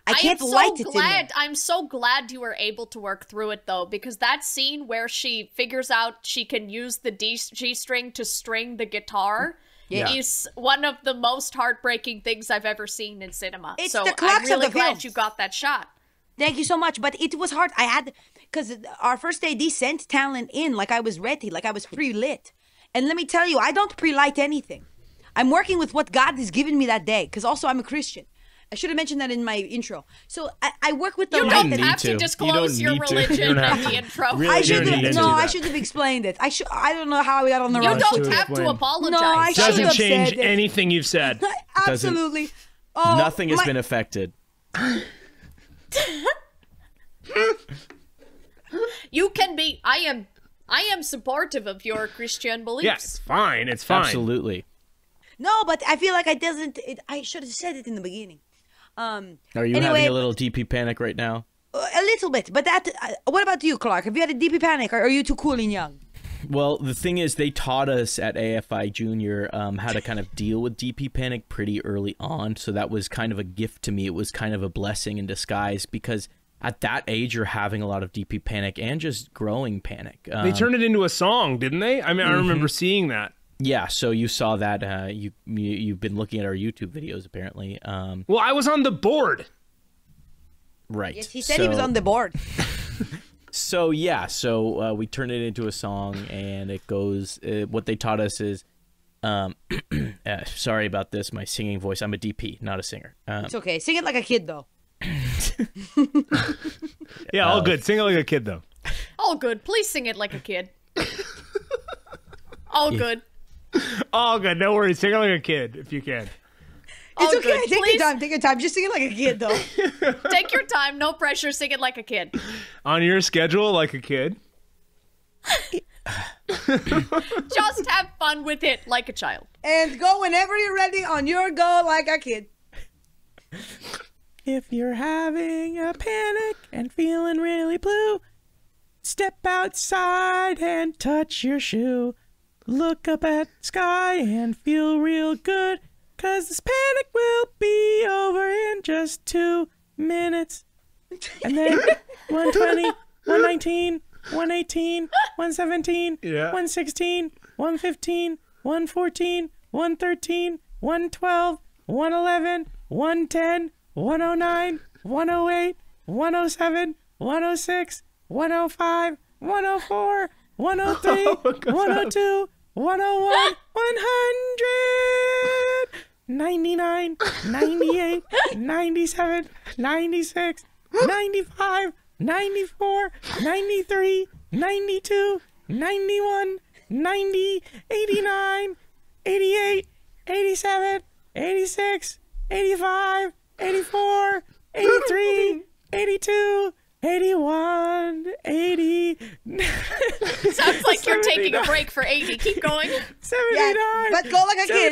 I can't am so light it in there. glad. I'm so glad you were able to work through it though, because that scene where she figures out she can use the D- G string to string the guitar Yeah. is one of the most heartbreaking things I've ever seen in cinema. It's so the I'm crux of really the glad film. you got that shot. Thank you so much. But it was hard. I had because our first AD sent talent in like I was ready, like I was pre-lit. And let me tell you, I don't pre-light anything. I'm working with what God has given me that day. Because also I'm a Christian. I should have mentioned that in my intro. So I, I work with the You don't have to, to. Disclose don't your religion You in the intro. Really, I should have no, I should have explained it. I should I don't know how we got on the You wrong don't foot. have to apologize. No, I should Doesn't have change said it. anything you've said. Absolutely. Oh, Nothing has my- been affected. You can be. I am. I am supportive of your Christian beliefs. Yeah, fine. It's fine. Absolutely. No, but I feel like I doesn't. It, I should have said it in the beginning. Um, Are you Anyway- having a little DP panic right now? a little bit, but that. Uh, what about you, Clark? Have you had a DP panic, or are you too cool and young? Well, the thing is, they taught us at AFI Junior um, how to kind of deal with DP panic pretty early on. So that was kind of a gift to me. It was kind of a blessing in disguise because at that age, you're having a lot of DP panic and just growing panic. Um, They turned it into a song, didn't they? I mean, I remember seeing that. Yeah. So you saw that. Uh, you, you you've been looking at our YouTube videos apparently. Um, Well, I was on the board. right. Yes, he said he was on the board. So yeah, so uh, we turn it into a song, and it goes. Uh, what they taught us is, um, uh, sorry about this, my singing voice. I'm a DP, not a singer. Um, It's okay. Sing it like a kid, though. Yeah, all good. Sing it like a kid, though. All good. Please sing it like a kid. All good. All good. No worries. Sing it like a kid if you can. It's All okay. good. Take Please your time. Take your time. Just sing it like a kid, though. take your time. No pressure. Sing it like a kid. On your schedule, like a kid. Just have fun with it like a child. and go whenever you're ready on your go like a kid. If you're having a panic and feeling really blue, step outside and touch your shoe. Look up at the sky and feel real good, cause this panic will be over in just two minutes. And then 120, 119, 118, 117, Yeah. 116, 115, 114, 113, 112, 111, 110, 109, 108, 107, 106, 105, 104, 103, 102, 101, 100. 99, 98, 97, 96, 95, 94, 93, 92, 91, 90, 89, 88, 87, 86, 85, 84, 83, 82, 81, 80, Sounds like you're taking a 79. break for 80. Keep going. 79, but go like a kid.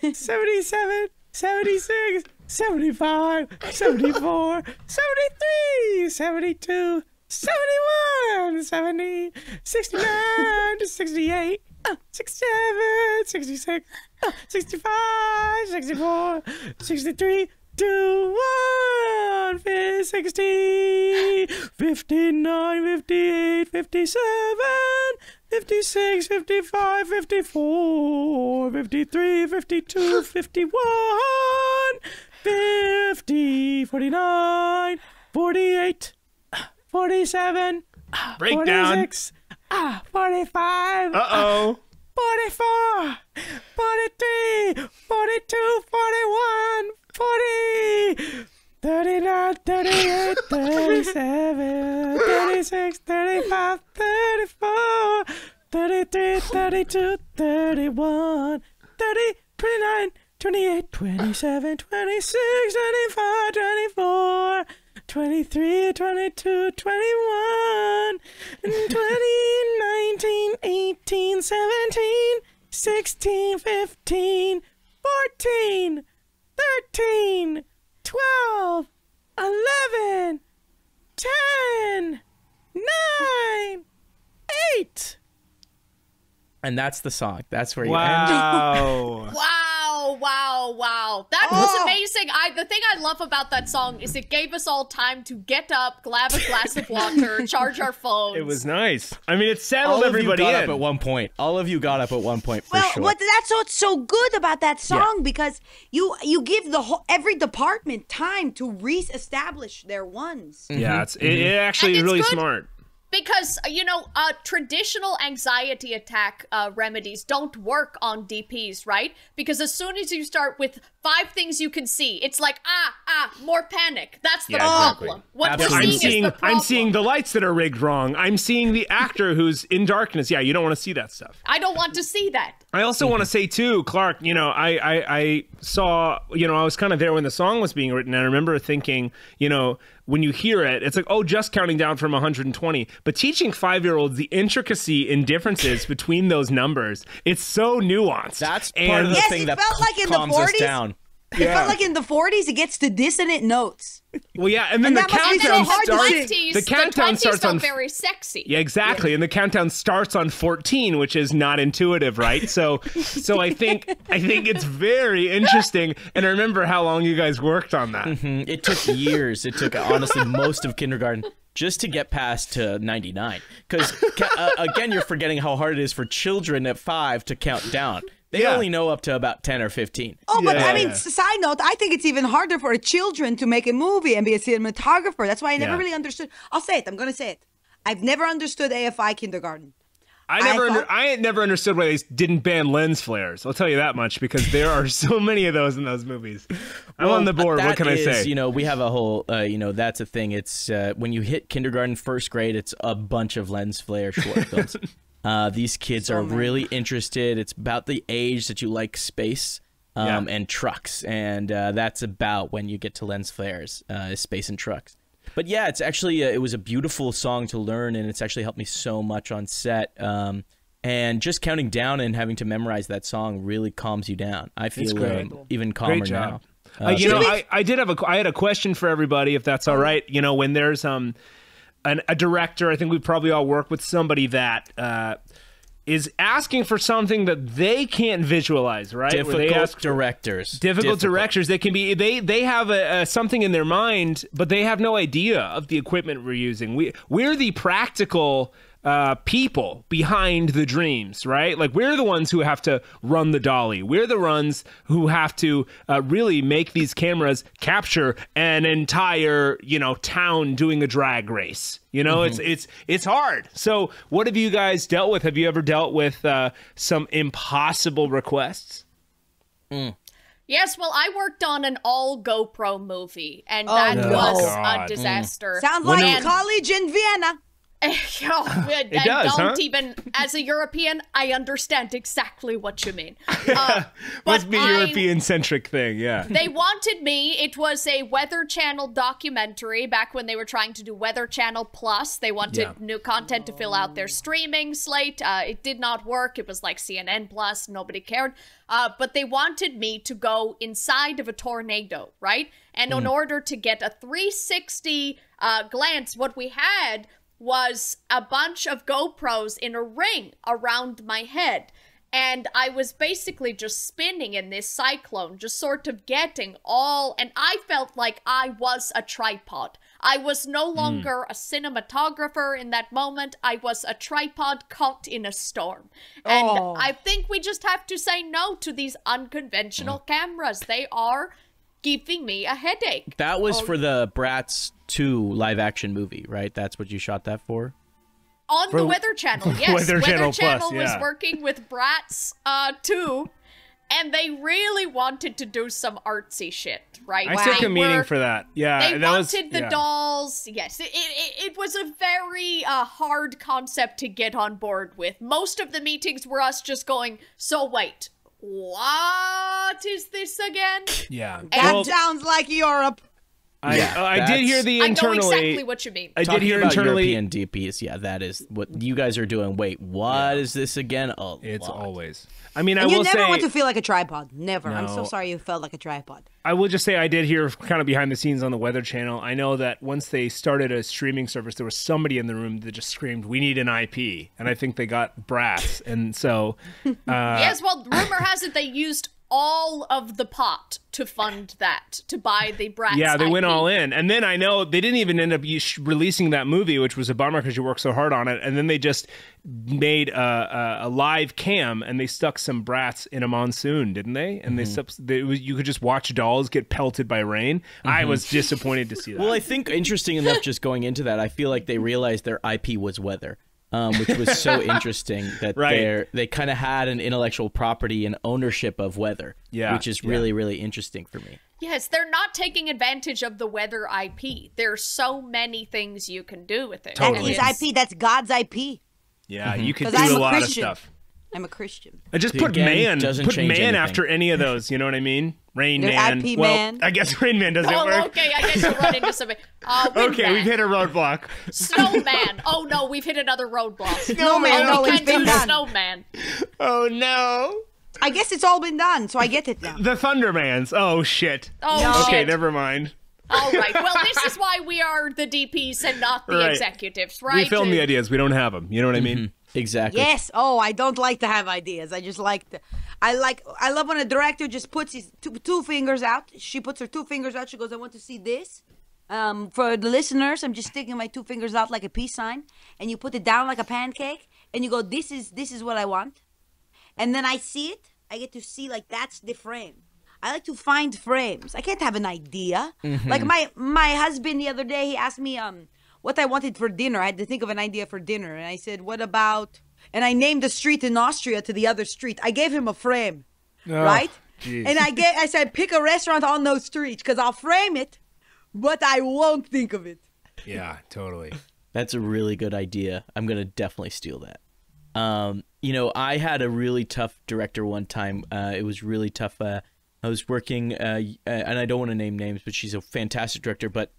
78, 77, 76, 75, 74, 73, 72, 71, 70, 69, 68, uh, 67, 66, uh, 65, 64, 63, 2, 1, 60, 59, 58, 57, 56, 55, 54, 53, 52, 51, 50, 49, 48, 47, Breakdown. 46, ah, 45, Uh oh. 44, 43, 42, 41, 40, 39, 38, 37, 36, 35, 34, 33, 32, 31, 30, 29, 28, 27, 26, 25, 24, 23, 22, 21, 20, 19, 18, 17, 16, 15, 14, 13, 12, 11, 10, 9, 8. And that's the song. That's where you end. Wow. Wow, wow, wow. That Oh. was amazing. I the thing I love about that song is it gave us all time to get up, grab a glass of water, charge our phones. it was nice. I mean, it All settled of you everybody got in. up at one point. All of you got up at one point for Well, sure. what that's what's so good about that song because you you give the whole every department time to re-establish their ones. yeah, mm-hmm. it's, it, it mm-hmm. actually And is it's really good. smart. Because uh, you know uh, traditional anxiety attack uh, remedies don't work on dps right because as soon as you start with five things you can see it's like ah ah more panic that's the Yeah, exactly. problem what Absolutely. we're I'm seeing, seeing is the problem I'm seeing the lights that are rigged wrong. I'm seeing the actor who's in darkness. Yeah, you don't want to see that stuff. i don't want to see that I also want to say too, Clark. You know, I, I I saw. You know, I was kind of there when the song was being written. And I remember thinking, you know, when you hear it, it's like, oh, just counting down from 120. But teaching five year olds the intricacy and differences between those numbers, it's so nuanced. That's part and of the Yes, thing it that felt like in the calms us 40s. down. It felt like in the 40s it gets to dissonant notes. well, yeah, and then And the that must so countdown starts. sing. 20s, The countdown 20s starts on very sexy Yeah, exactly. And the countdown starts on 14, which is not intuitive, right? So so I think I think it's very interesting. And I remember how long you guys worked on that. Mm, It took years. It took honestly most of kindergarten just to get past to 99. Because uh, again, you're forgetting how hard it is for children at five to count down. They Yeah. only know up to about 10 or 15. Oh, but Yeah, I mean, side note, I think it's even harder for a children to make a movie and be a cinematographer. That's why I never Yeah. really understood. I'll say it. I'm going to say it. I've never understood AFI kindergarten. I never I under, I had never understood why they didn't ban lens flares. I'll tell you that much because there are so many of those in those movies. I'm on the board. What That can I say? You know, we have a whole, uh, you know, that's a thing. It's uh, when you hit kindergarten, first grade, it's a bunch of lens flare short films. uh, these kids are really interested. It's about the age that you like space um, Yeah. and trucks, and uh, that's about when you get to lens flares, uh, is space and trucks. But yeah, it's actually uh, it was a beautiful song to learn, and it's actually helped me so much on set. Um, and just counting down and having to memorize that song really calms you down. I feel great. um, even calmer Great job. now. Uh, you know, I, I did have a I had a question for everybody, if that's all right. You know, when there's um an, a director, I think we probably all work with somebody that uh, is asking for something that they can't visualize, right? Difficult they ask directors. difficult, directors they can be they they have a, a something in their mind but they have no idea of the equipment we're using we we're the practical uh, people behind the dreams right like we're the ones who have to run the dolly we're the ones who have to uh, really make these cameras capture an entire you know town doing a drag race you know it's it's it's hard so what have you guys dealt with have you ever dealt with uh, some impossible requests Mm. Yes, well, I worked on an all GoPro movie, and Oh, that no. was God. a disaster. Sounds like And- college in Vienna. I, I does, don't huh? even, as a European, I understand exactly what you mean. Uh, Must be European centric thing, yeah. They wanted me. It was a Weather Channel documentary back when they were trying to do Weather Channel Plus. They wanted Yeah. new content to fill out their streaming slate. Uh, it did not work. It was like CNN Plus. Nobody cared. Uh, but they wanted me to go inside of a tornado, right? And in order to get a 360 uh, glance, what we had was a bunch of GoPros in a ring around my head. And I was basically just spinning in this cyclone, just sort of getting all. And I felt like I was a tripod. I was no hmm. longer a cinematographer in that moment. I was a tripod caught in a storm. And Oh. I think we just have to say no to these unconventional mm. cameras. They are giving me a headache. That Oh. was for the Bratz 2 live action movie, right? That's what you shot that for? on the Weather Channel. Yes, The Weather Channel Plus, was yeah. working with Bratz uh, too, and they really wanted to do some artsy shit, right? I They took a meeting for that. Yeah, They that was wanted the yeah. dolls. Yes, it, it, it was a very uh, hard concept to get on board with. Most of the meetings were us just going, so wait, what is this again? Yeah. That Well, sounds like Europe. I, Yeah, uh, I did hear that's- the I know exactly what you mean. I did hear about internally. European DPs. Yeah, that is what you guys are doing. Wait, what is this again? Oh, It's always. I mean, I And you will never say. want to feel like a tripod. Never. I'm so sorry you felt like a tripod. I will just say I did hear kind of behind the scenes on the Weather Channel. I know that once they started a streaming service, there was somebody in the room that just screamed, "We need an IP," and I think they got Bratz, and so uh, yes, well, rumor has it they used all of the pot to fund that, to buy the Bratz yeah, they went all in. And then I know they didn't even end up releasing that movie, which was a bummer because you worked so hard on it. And then they just made a, a, a live cam and they stuck some Bratz in a monsoon, didn't they? And they, mm-hmm. stuck, they it was- you could just watch dolls get pelted by rain. I mm-hmm. was disappointed to see that. Well, I think interesting enough, just going into that, I feel like they realized their IP was weather, um, which was so interesting that Right. they're they kind of had an intellectual property and ownership of weather, Yeah, which is yeah. really really interesting for me. Yes, they're not taking advantage of the weather IP. There's so many things you can do with it. That And IP. That's God's IP. yeah, you could 'Cause do I'm a a lot of stuff. I'm a Christian. I just See, put again, man, put man anything. after any of those. You know what I mean? Rain They're Man. IP well, man. I guess Rain Man doesn't Oh, work. okay, I guess you'll run into something. Uh, Okay, Man. we've hit a roadblock. Snowman. Oh no, we've hit another roadblock. Snowman, Oh, no, we it's can't do done. Snowman. Oh no. I guess it's all been done, so I get it now. The Thundermans. Oh shit. Oh No. Okay, shit. never mind. All right. Well, this is why we are the DPs and not the Right. executives, right? We film the ideas. We don't have them. You know what I mean? Exactly. Yes. Oh, I don't like to have ideas. I just like to. I like. I love when a director just puts his two, two fingers out. She puts her two fingers out. She goes, "I want to see this." Um, for the listeners, I'm just sticking my two fingers out like a peace sign, and you put it down like a pancake, and you go, "This is this is what I want," and then I see it. I get to see like that's the frame. I like to find frames. I can't have an idea. Like my my husband the other day, he asked me um what I wanted for dinner. I had to think of an idea for dinner, and I said, "What about?" And I named a street in Austria to the other street. I gave him a frame, right? jeez. And I get I said, "Pick a restaurant on those streets, because I'll frame it, but I won't think of it." Yeah, totally. That's a really good idea. I'm gonna definitely steal that. Um, you know, I had a really tough director one time. Uh, it was really tough. Uh, I was working, uh, and I don't want to name names, but she's a fantastic director. But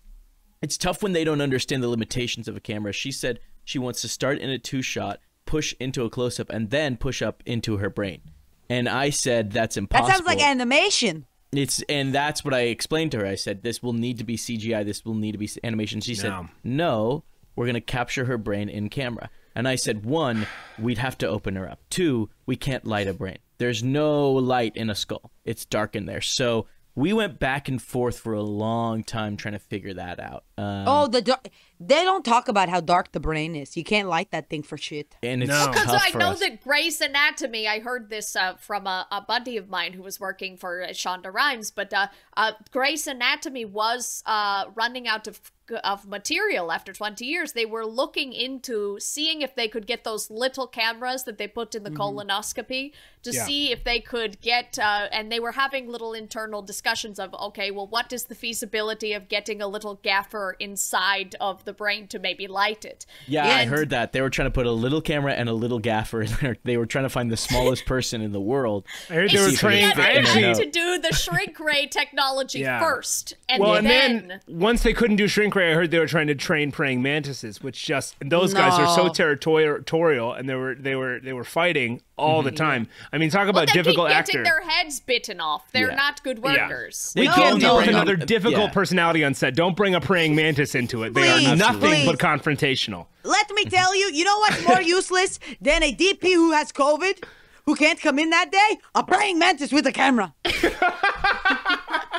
it's tough when they don't understand the limitations of a camera. She said she wants to start in a two shot, push into a close up, and then push up into her brain. And I said that's impossible. That sounds like animation. It's and that's what I explained to her. I said this will need to be CGI. This will need to be animation. She said No. no. We're gonna capture her brain in camera. And I said one, we'd have to open her up. Two, we can't light a brain. There's no light in a skull. It's dark in there. So we went back and forth for a long time trying to figure that out. Um, oh, the dar- they don't talk about how dark the brain is. You can't light that thing for shit. and it's No. tough Because I know us. that Grey's Anatomy, I heard this uh, from a, a buddy of mine who was working for uh, Shonda Rhimes, but uh, uh, Grey's Anatomy was uh, running out of of material after 20 years they were looking into seeing if they could get those little cameras that they put in the colonoscopy to Yeah. see if they could get uh, and they were having little internal discussions of okay well what is the feasibility of getting a little gaffer inside of the brain to maybe light it Yeah, I heard that. They were trying to put a little camera and a little gaffer in there. They were trying to find the smallest person in the world. I heard they were if we can trying. Yeah, fit I they in actually, there. had to do the shrink ray technology Yeah. first and well, and then, then once they couldn't do shrink ray, I heard they were trying to train praying mantises, which just and those guys are so territorial, and they were they were they were fighting all the mm-hmm. time. I mean, talk well, about they keep difficult getting actor. their heads bitten off they're Yeah. not good Yeah. workers We No, can't no, deal with another difficult yeah. personality on set. Don't bring a praying mantis into it. They Please, are nothing please. but confrontational. Let me tell you, you know what's more useless than a DP who has COVID, who can't come in that day? A praying mantis with a camera.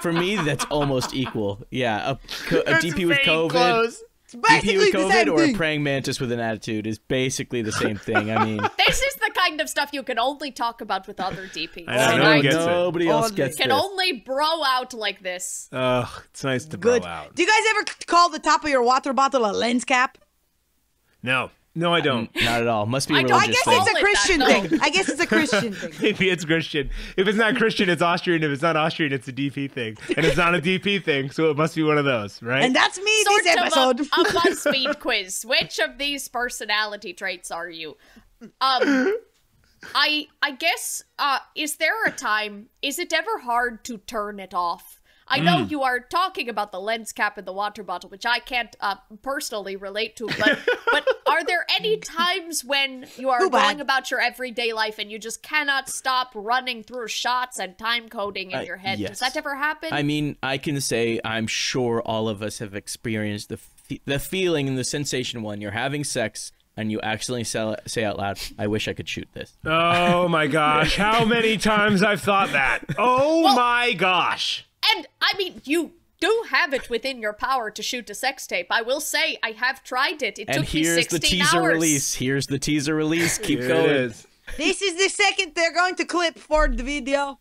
For me, that's almost equal. Yeah, a, a DP with COVID, It's DP basically with the COVID, same or a thing. praying mantis with an attitude is basically the same thing. I mean, this is the kind of stuff you can only talk about with other DPs I know, and no one I it. nobody else Only- gets can this. only bro out like this Ugh, it's nice to Good. blow out. Do you guys ever call the top of your water bottle a lens cap? No, no, I don't. Not at all. Must be a I don't- I guess thing. it's a Christian thing. I guess it's a Christian thing. Maybe it's Christian. If it's not Christian, it's Austrian. If it's not Austrian, it's a DP thing. And it's not a DP thing, so it must be one of those, right? And that's me sort this of a, a BuzzFeed quiz. Which of these personality traits are you? Um, I I guess. Uh, is there a time? Is it ever hard to turn it off? I know Mm. you are talking about the lens cap and the water bottle, which I can't uh, personally relate to. But but are there any times when you are Too bad. going about your everyday life and you just cannot stop running through shots and time coding in Uh, your head? yes. Does that ever happen? I mean, I can say I'm sure all of us have experienced the fe- the feeling and the sensation when you're having sex and you accidentally say, say out loud, "I wish I could shoot this." oh my gosh, how many times I've thought that? Oh my gosh. And I mean, you do have it within your power to shoot a sex tape. I will say, I have tried it. It And took me 16 hours. here's the teaser hours. release. Here's the teaser release. Keep Here going. it is. This is the second they're going to clip for the video.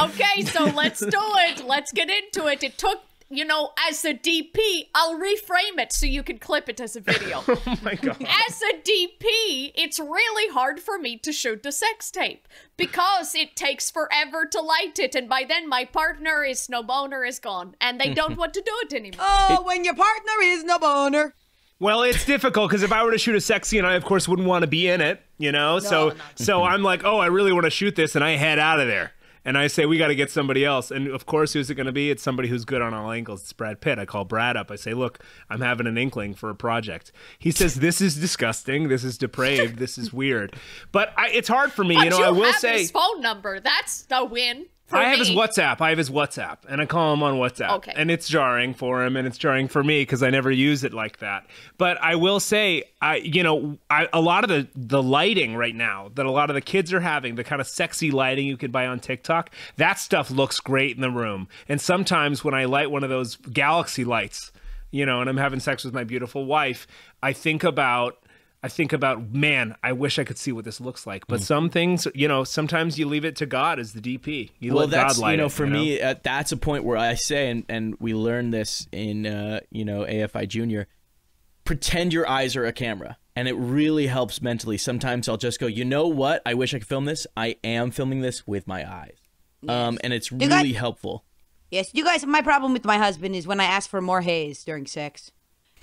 Okay, so let's do it. Let's get into it. It took, you know, as a DP, I'll reframe it so you can clip it as a video. Oh my god. as a DP, it's really hard for me to shoot a sex tape because it takes forever to light it, and by then my partner is no boner is gone, and they don't want to do it anymore. Oh, when your partner is no boner. Well, it's difficult because if I were to shoot a sex scene, I of course wouldn't want to be in it, you know. so, so I'm like, oh, I really want to shoot this, and I head out of there, and I say we got to get somebody else, and of course, who's it going to be? It's somebody who's good on all angles. It's Brad Pitt. I call Brad up. I say, look, I'm having an inkling for a project. He says, this is disgusting. This is depraved. this is weird. But I, it's hard for me, But you know. I will say. his phone number. That's a win. I have me. his WhatsApp. I have his WhatsApp, and I call him on WhatsApp. Okay. And it's jarring for him, and it's jarring for me because I never use it like that. But I will say, I you know, I, a lot of the the lighting right now that a lot of the kids are having, the kind of sexy lighting you can buy on TikTok, that stuff looks great in the room. And sometimes when I light one of those galaxy lights, you know, and I'm having sex with my beautiful wife, I think about I think about, man, I wish I could see what this looks like. But some things, you know, sometimes you leave it to God as the DP. You well, let that's God light you know, it, for me, uh, that's a point where I say, and and we learned this in uh, you know AFI Junior. Pretend your eyes are a camera, and it really helps mentally. Sometimes I'll just go, you know what? I wish I could film this. I am filming this with my eyes, um, and it's guys- really helpful. Yes, you guys, my problem with my husband is when I ask for more haze during sex.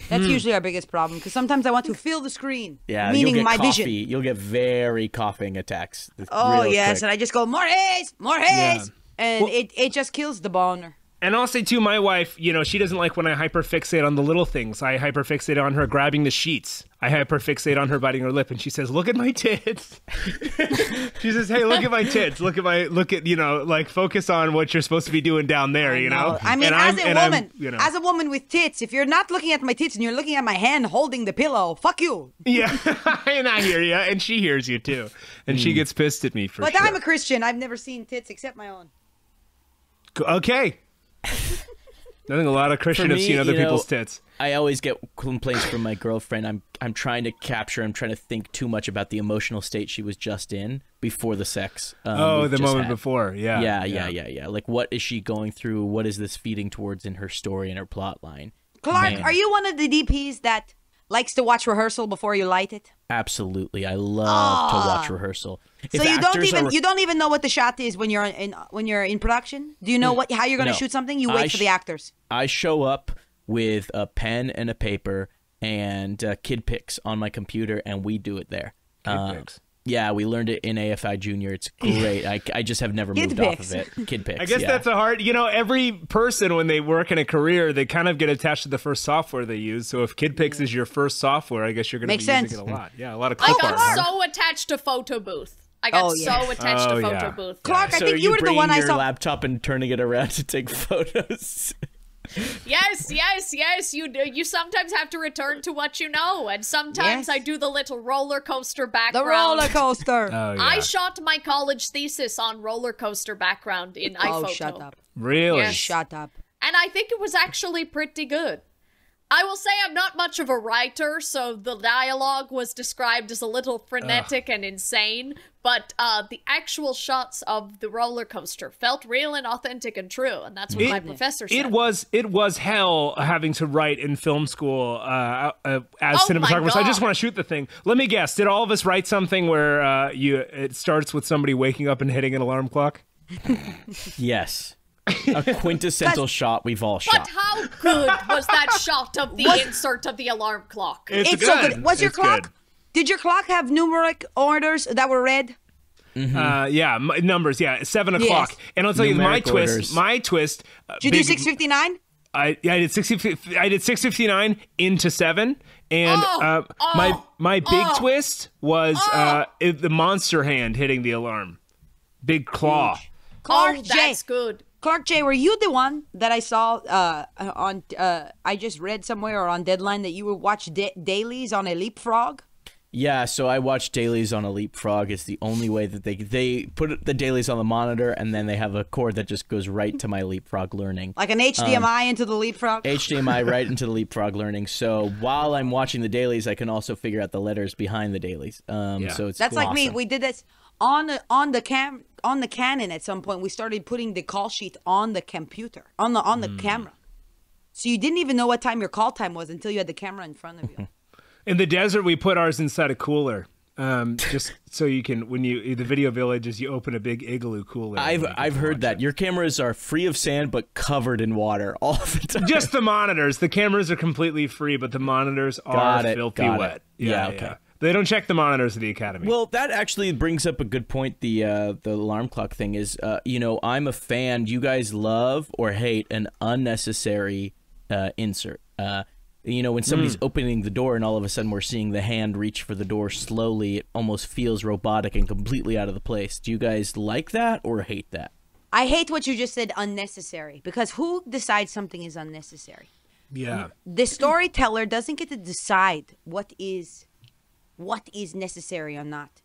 That's hmm. usually our biggest problem because sometimes I want to fill the screen. Yeah, meaning you'll get my coffee. vision. You'll get very coughing attacks. Oh yes, quick. and I just go more haze, more haze, and it, it just kills the boner. And I'll say too, my wife, you know, she doesn't like when I hyperfixate on the little things. I hyperfixate on her grabbing the sheets. I hyperfixate on her biting her lip, and she says, "Look at my tits." she says, "Hey, look at my tits. Look at my look at you know, like focus on what you're supposed to be doing down there." You know. I mean, And as I'm- a woman, you know, as a woman with tits, if you're not looking at my tits and you're looking at my hand holding the pillow, fuck you. yeah, and I hear you, and she hears you too, and she hmm. gets pissed at me for But sure. I'm a Christian. I've never seen tits except my own. okay. I think a lot of Christians have seen other you know, people's tits. I always get complaints from my girlfriend. I'm I'm trying to capture. I'm trying to think too much about the emotional state she was just in before the sex. Um, Oh, the moment had. before, yeah, Yeah, yeah, yeah, yeah. Like, what is she going through? What is this feeding towards in her story and her plot line? Clark, Man. are you one of the DPs that likes to watch rehearsal before you light it? Absolutely, I love to watch Ah. rehearsal. So you don't even are- you don't even know what the shot is when you're in when you're in production. Do you know what how you're going to No. shoot something? You wait I for the actors. I show up with a pen and a paper and uh, Kid Pix on my computer, and we do it there. Um, pics. Yeah, we learned it in AFI Junior. It's great. I, I just have never Kid moved off of it. Kid pics. I guess yeah. that's a hard. You know, every person when they work in a career, they kind of get attached to the first software they use. So if kid KidPix is your first software, I guess you're going to be Makes using sense. it a lot. Yeah, a lot of I clip got art. so attached to photo booth. I got Oh, yeah. so attached Oh, to photo yeah. booth. Clark, I so think are you were the one bringing I your saw. laptop and turning it around to take photos. Yes, yes, yes. You do. You sometimes have to return to what you know, and sometimes Yes. I do the little roller coaster background. The roller coaster. Oh yeah. I shot my college thesis on roller coaster background in oh, iPhoto. oh, shut up. really? Yes. Shut up. and I think it was actually pretty good. I will say I'm not much of a writer, so the dialogue was described as a little frenetic and insane, but uh, the actual shots of the roller coaster felt real and authentic and true, and that's what It- my professor said. It was it was hell having to write in film school uh, uh, as Oh cinematographers. I just want to shoot the thing. Let me guess. Did all of us write something where uh, you it starts with somebody waking up and hitting an alarm clock? yes. A quintessential shot we've all shot. But how good was that shot of the insert of the alarm clock? It's, so good. Was your It's clock? good. Did your clock have numeric orders that were red? Uh, yeah, m- numbers. Yeah, seven o'clock. Yes. And I'll tell you my Numeric twist. My twist. Uh, Did you do 659? I yeah, I did six. I did six fifty nine into seven, and Oh, uh, my my big twist was uh, it, the monster hand hitting the alarm, big claw. Clark oh, that's good. Clark J, were you the one that I saw uh, on? Uh, I just read somewhere or on Deadline that you would watch da- dailies on a leapfrog. Yeah, so I watch dailies on a leapfrog. It's the only way that they they put the dailies on the monitor, and then they have a cord that just goes right to my leapfrog learning. Like an HDMI into the leapfrog. HDMI right into the leapfrog learning. So while I'm watching the dailies, I can also figure out the letters behind the dailies. Um, Yeah. so it's That's like me. We did this on the on the cam on the Canon at some point. We started putting the call sheet on the computer on the on the Hmm. camera. So you didn't even know what time your call time was until you had the camera in front of you. In the desert, we put ours inside a cooler, um, just so you can when you the video village is, you open a big igloo cooler. I've and you can I've heard that it. your cameras are free of sand but covered in water all the time. Just the monitors. The cameras are completely free, but the monitors are it, filthy got it. wet. Yeah, okay. They don't check the monitors at the academy. Well, that actually brings up a good point. The uh, the alarm clock thing is, uh, you know, I'm a fan. Do you guys love or hate an unnecessary uh, insert. Uh, you know, when somebody's Hmm. opening the door and all of a sudden we're seeing the hand reach for the door slowly, it almost feels robotic and completely out of the place. Do you guys like that or hate that? I hate what you just said unnecessary because who decides something is unnecessary? yeah. The storyteller doesn't get to decide what is what is necessary or not.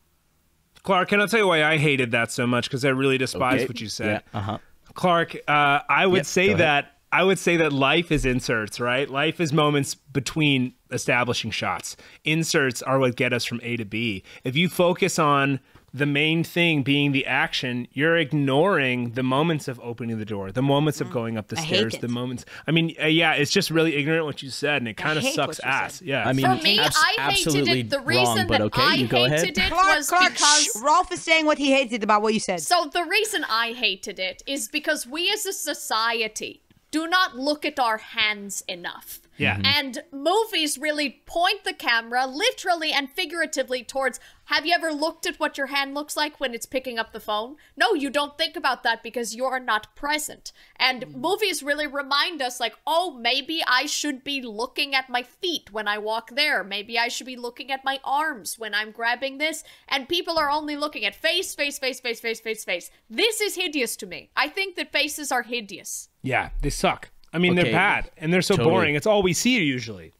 Clark, can I tell you why I hated that so much? Because I really despised Okay. what you said. Yeah. Uh huh. Clark, uh, I would Yep, say that I would say that life is inserts, right? Life is moments between establishing shots. Inserts are what get us from A to B. If you focus on the main thing being the action, you're ignoring the moments of opening the door, the moments of going up the Mm. I stairs, the moments. I mean, uh, yeah, it's just really ignorant what you said, and it kind of sucks ass. said. Yeah, I mean, For me, abs- I hated absolutely it. The wrong, reason but that okay, I you go ahead. hated it Clark, was Clark, because shh, Rolf is saying what he hated about what you said. So the reason I hated it is because we as a society do not look at our hands enough. Yeah. Mhm. And movies really point the camera literally and figuratively towards have you ever looked at what your hand looks like when it's picking up the phone? No, you don't think about that because you're not present. And movies really remind us like, "Oh, maybe I should be looking at my feet when I walk there. Maybe I should be looking at my arms when I'm grabbing this." And people are only looking at face, face, face, face, face, face, face. This is hideous to me. I think that faces are hideous. yeah, they suck. I mean, Okay. they're bad, and they're so Totally. boring. It's all we see usually.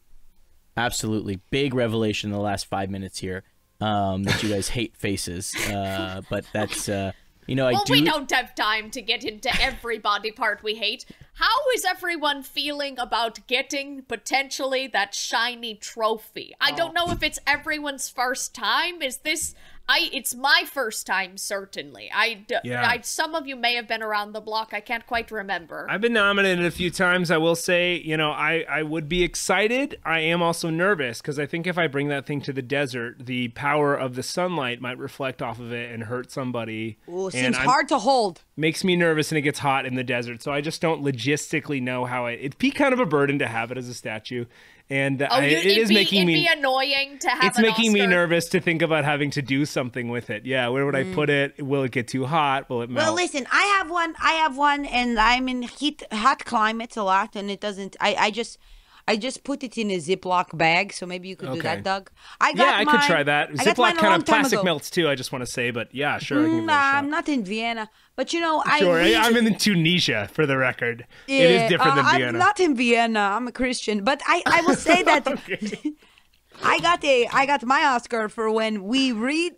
Absolutely. Big revelation in the last five minutes here um, that you guys hate faces. Uh, but that's, uh, you know, I Well, do. we don't have time to get into every body part we hate. How is everyone feeling about getting potentially that shiny trophy? I don't know if it's everyone's first time. Is this I it's my first time certainly. I, d- Yeah. I some of you may have been around the block. I can't quite remember. I've been nominated a few times. I will say, you know, I, I would be excited. I am also nervous because I think if I bring that thing to the desert, the power of the sunlight might reflect off of it and hurt somebody. Ooh, and seems I'm- hard to hold. Makes me nervous and it gets hot in the desert. So I just don't logistically know how it. It'd be kind of a burden to have it as a statue. And oh, I, you, it be, making me annoying to have. It's an making me nervous to think about having to do something with it. Yeah, where would I mm. put it? Will it get too hot? Will it melt? Well, listen, I have one. I have one, and I'm in heat, hot climates a lot, and it doesn't. I, I just, I just put it in a Ziploc bag, so maybe you could do that, Doug. I got yeah, I mine- could try that. Ziploc kind of plastic ago. melts too. I just want to say, but yeah, sure. I can give it a Nah, shot. I'm not in Vienna, but you know, Sure, I. Really- I'm in Tunisia for the record. it Yeah, is different than uh, Vienna. I'm not in Vienna. I'm a Christian, but I, I will say that I got a I got my Oscar for when we read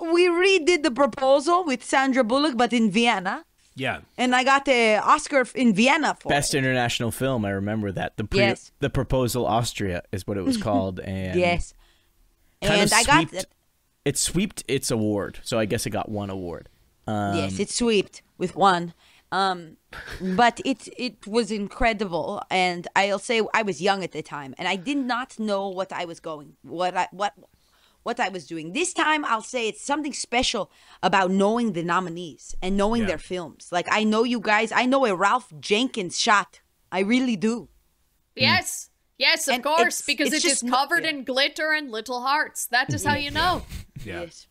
we redid the proposal with Sandra Bullock, but in Vienna, yeah. and I got the Oscar in Vienna for Best it. international film. I remember that. The pre- Yes. the proposal Austria is what it was called, and Yes, and of I got sweeped, it sweeped its award. So I guess it got one award. Um, yes, it swept with one. Um, but it it was incredible, and I'll say I was young at the time, and I did not know what I was going, what I what what I was doing. This time, I'll say it's something special about knowing the nominees and knowing Yeah. their films. Like I know you guys, I know a Ralph Jenkins shot. I really do. Yes, yes, of And course, it's- because it's it is just not- covered in glitter and little hearts. That is how you know. Yeah. Yes.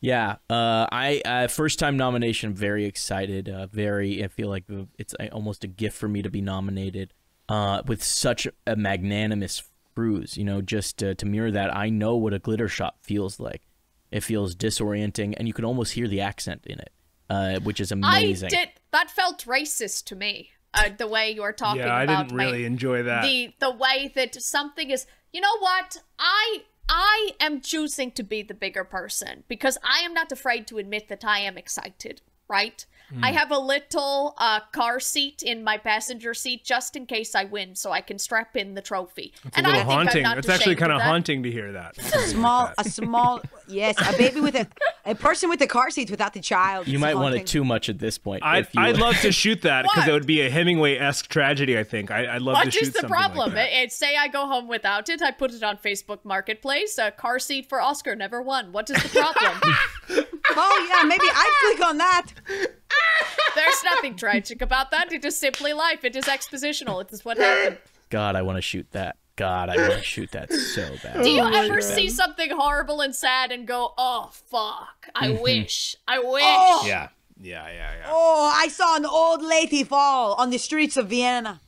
Yeah, uh, I uh, first time nomination. Very excited. Uh, very. I feel like it's uh, almost a gift for me to be nominated uh, with such a magnanimous cruise. You know, just uh, to mirror that, I know what a glitter shot feels like. It feels disorienting, and you can almost hear the accent in it, uh, which is amazing. I did. That felt racist to me. Uh, the way you are talking Yeah, I didn't my- really enjoy that. the the way that something is. You know what? I I am choosing to be the bigger person because I am not afraid to admit that I am excited. Right? Hmm. I have a little uh, car seat in my passenger seat just in case I win, so I can strap in the trophy. It's and a little I haunting. It's actually kind of haunting to hear that. Small, a small, yes, a baby with a a person with a car seat without the child. you It's might want it too much at this point. I'd, if you I'd love to shoot that because it would be a Hemingway-esque tragedy. I think I, I'd love to What shoot is the something like problem? that. It- it- say I go home without it, I put it on Facebook Marketplace. A car seat for Oscar never won. What is the problem? Oh yeah, maybe I'd click on that. There's nothing tragic about that. It is simply life. It is expositional. It is what happened. God, I want to shoot that. God, I want to shoot that so bad. Do you oh ever see something horrible and sad and go, "Oh fuck! I mm-hmm. wish, I oh. wish." Oh. Yeah, yeah, yeah, yeah. Oh, I saw an old lady fall on the streets of Vienna,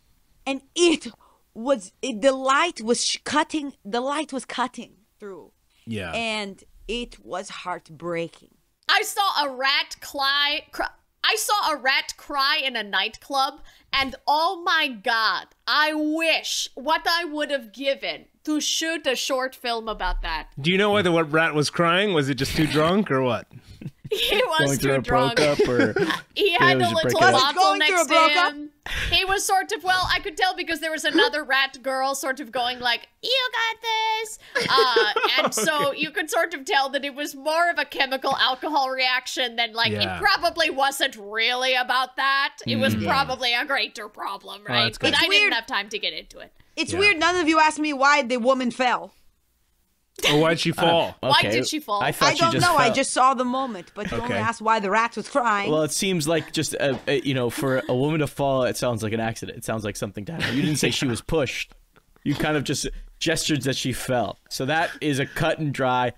and it was it, the light was sh- cutting. The light was cutting through, yeah. and it was heartbreaking. I saw a rat cry. Cry I saw a rat cry in a nightclub, and oh my god, I wish what I would have given to shoot a short film about that. Do you know whether what rat was crying? Was it just too drunk or what? He was Going through too a drunk. breakup or He had was a a little bottle next to him. He was sort of well, I could tell because there was another rat girl sort of going like, "You got this," uh, and so you could sort of tell that it was more of a chemical alcohol reaction than like Yeah. it probably wasn't really about that. It was probably a greater problem, right? that's but good. I It's didn't have time to get into it. It's Yeah. weird. None of you asked me why the woman fell. Or why'd she fall? Why Okay, did she fall? I I don't just know. I just saw the moment, but you only Okay. asked why the rat was crying. Well, it seems like just uh, uh, you know, for a woman to fall, it sounds like an accident. It sounds like something to happen. You didn't say she was pushed. You kind of just gestured that she fell. So that is a cut and dry,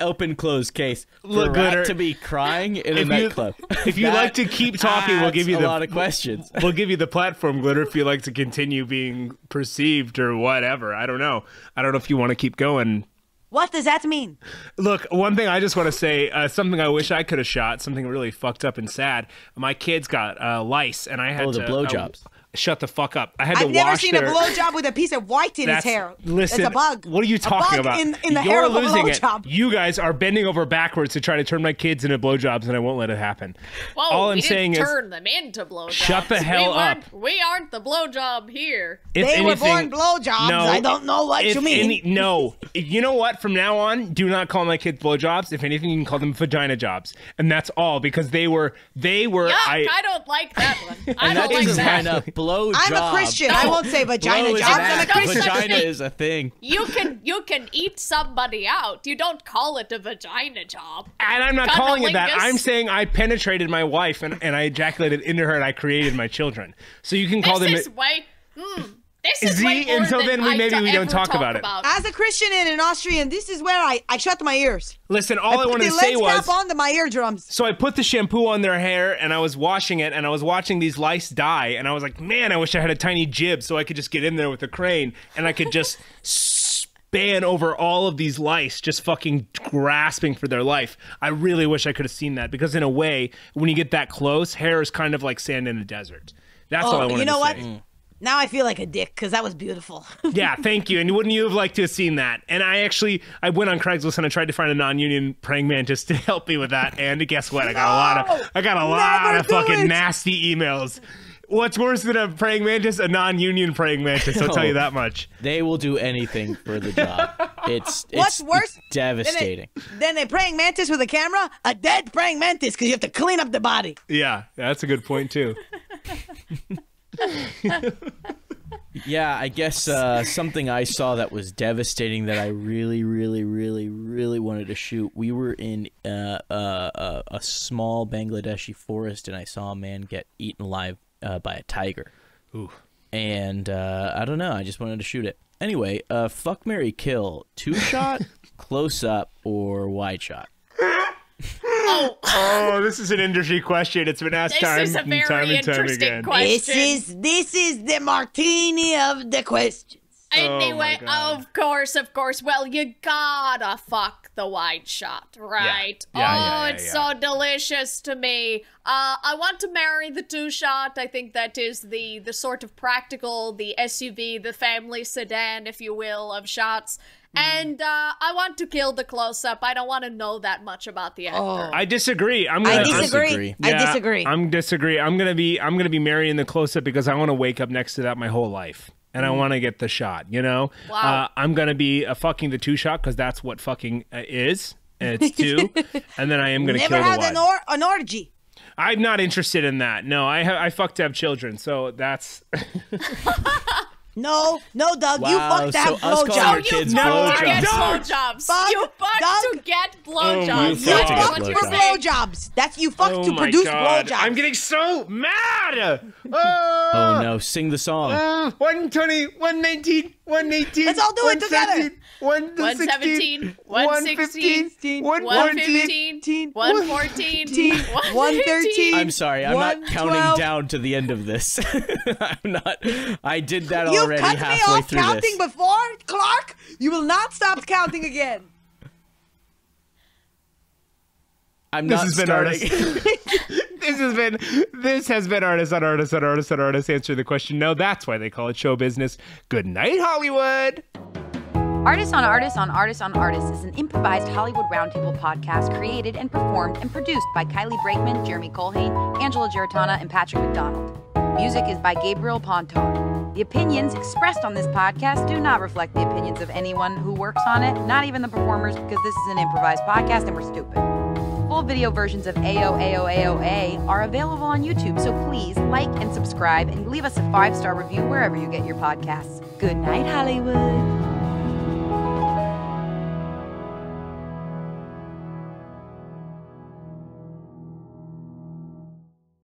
open closed case. For Look, a Glitter, rat to be crying in a if you- nightclub. if you That like to keep talking, we'll give you adds the a lot of questions. We'll give you the platform, Glitter, if you like to continue being perceived or whatever. I don't know. I don't know if you want to keep going. What does that mean? Look, one thing I just want to say, uh, something I wish I could have shot, something really fucked up and sad. My kids got uh, lice, and I had Oh, the to. blowjobs. Uh, Shut the fuck up. I had to I've never seen their, a blowjob with a piece of white in That's, his hair. Listen, it's a bug. What are you A talking bug about? In, in the You're hair of a losing it. blowjob. You guys are bending over backwards to try to turn my kids into blowjobs, and I won't let it happen. Whoa, All we I'm didn't saying is, turn them into blowjobs. Shut the hell we up. We aren't the blowjob here. if They were born blowjobs. No, I don't know what if you mean. any- no, you know what? From now on, do not call my kids blowjobs. If anything, you can call them vagina jobs, and that's all because they were they were. Yuck, I, I, don't like that one. I don't like that. line up. Blow I'm a job. Christian. I won't say vagina Blow is jobs. I'm a. Christian. Vagina is a thing. You can you can eat somebody out. You don't call it a vagina job. and I'm not calling it that. I'm saying I penetrated my wife and, and I ejaculated into her and I created my children. So you can call This them. is way. Hmm. This is See, way more until than then, we- maybe we don't talk talk about it. As a Christian and an Austrian, this is where I, I shut my ears. Listen, all I, put wanted the to say lens was. cap onto my eardrums. So I put the shampoo on their hair and I was washing it and I was watching these lice die and I was like, man, I wish I had a tiny jib so I could just get in there with a crane and I could just span over all of these lice just fucking grasping for their life. I really wish I could have seen that because in a way, when you get that close, hair is kind of like sand in a desert. That's all I Oh, wanted you know to what? say. Mm. Now I feel like a dick because that was beautiful. Yeah, thank you. And wouldn't you have liked to have seen that? And I actually, I went on Craigslist and I tried to find a non-union praying mantis to help me with that. And guess what? I got a lot of, I got a lot of fucking it. nasty emails. What's worse than a praying mantis? A non-union praying mantis. I'll tell you that much. They will do anything for the job. It's, it's What's worse? devastating. Then a praying mantis with a camera, a dead praying mantis because you have to clean up the body. Yeah, that's a good point too. Yeah, I guess uh, something I saw that was devastating that I really, really, really, really wanted to shoot. We were in uh, uh, uh, a small Bangladeshi forest, and I saw a man get eaten alive uh, by a tiger. Ooh. And uh, I don't know, I just wanted to shoot it. Anyway, uh, fuck marry Kill, two shot, close up, or wide shot. Oh, Oh, this is an industry question. It's been asked this time is a and very time and time interesting again. question. This is this is the martini of the questions. Anyway, Oh of course, of course. Well, you gotta fuck the wide shot, right? Yeah, yeah, oh, yeah, it's yeah. so delicious to me. Uh, I want to marry the two shot. I think that is the the sort of practical, the SUV, the family sedan, if you will, of shots. Mm-hmm. And uh, I want to kill the close up. I don't want to know that much about the actor. I disagree. I'm gonna I I disagree. disagree. I disagree. I'm disagree. I'm gonna be I'm gonna be marrying the close up because I want to wake up next to that my whole life. And I want to get the shot, you know. Wow. Uh, I'm gonna be a fucking the two shot because that's what fucking uh, is. And it's two, and then I am gonna Never kill had the an, one. or- an orgy. I'm not interested in that. No, I ha- I fucked to have children, so that's No, no, Doug. you Wow, fucked to so have us calling blowjobs. our you fucked to get blowjobs. blowjobs. Fuck, You fucked Doug. to get Oh blowjobs. my You fucked That's to fucked what for you're blowjobs. That's you fucked oh to produce god. blowjobs. I'm getting so mad. Oh, Oh no, sing the song. Uh, 120, 119, 118. Let's all do it together. 117, 116, 115, 115, 114, 113. I'm sorry, I'm not counting down to the end of this. I'm not. I did that You already cut me off through counting this. before, Clark. You will not stop counting again. I'm This not has been starting. artist. this has been this has been artist on artist on artist on artist answer the question. No, that's why they call it show business. Good night, Hollywood. Artists on Artists on Artists on Artists is an improvised Hollywood Roundtable podcast created and performed and produced by Kylie Brakeman, Jeremy Culhane, Angela Giarratana, and Patrick McDonald. Music is by Gabriel Ponton. The opinions expressed on this podcast do not reflect the opinions of anyone who works on it, not even the performers, because this is an improvised podcast and we're stupid. Full video versions of AOAOAOA are available on YouTube, so please like and subscribe and leave us a five star review wherever you get your podcasts. Good night, Hollywood.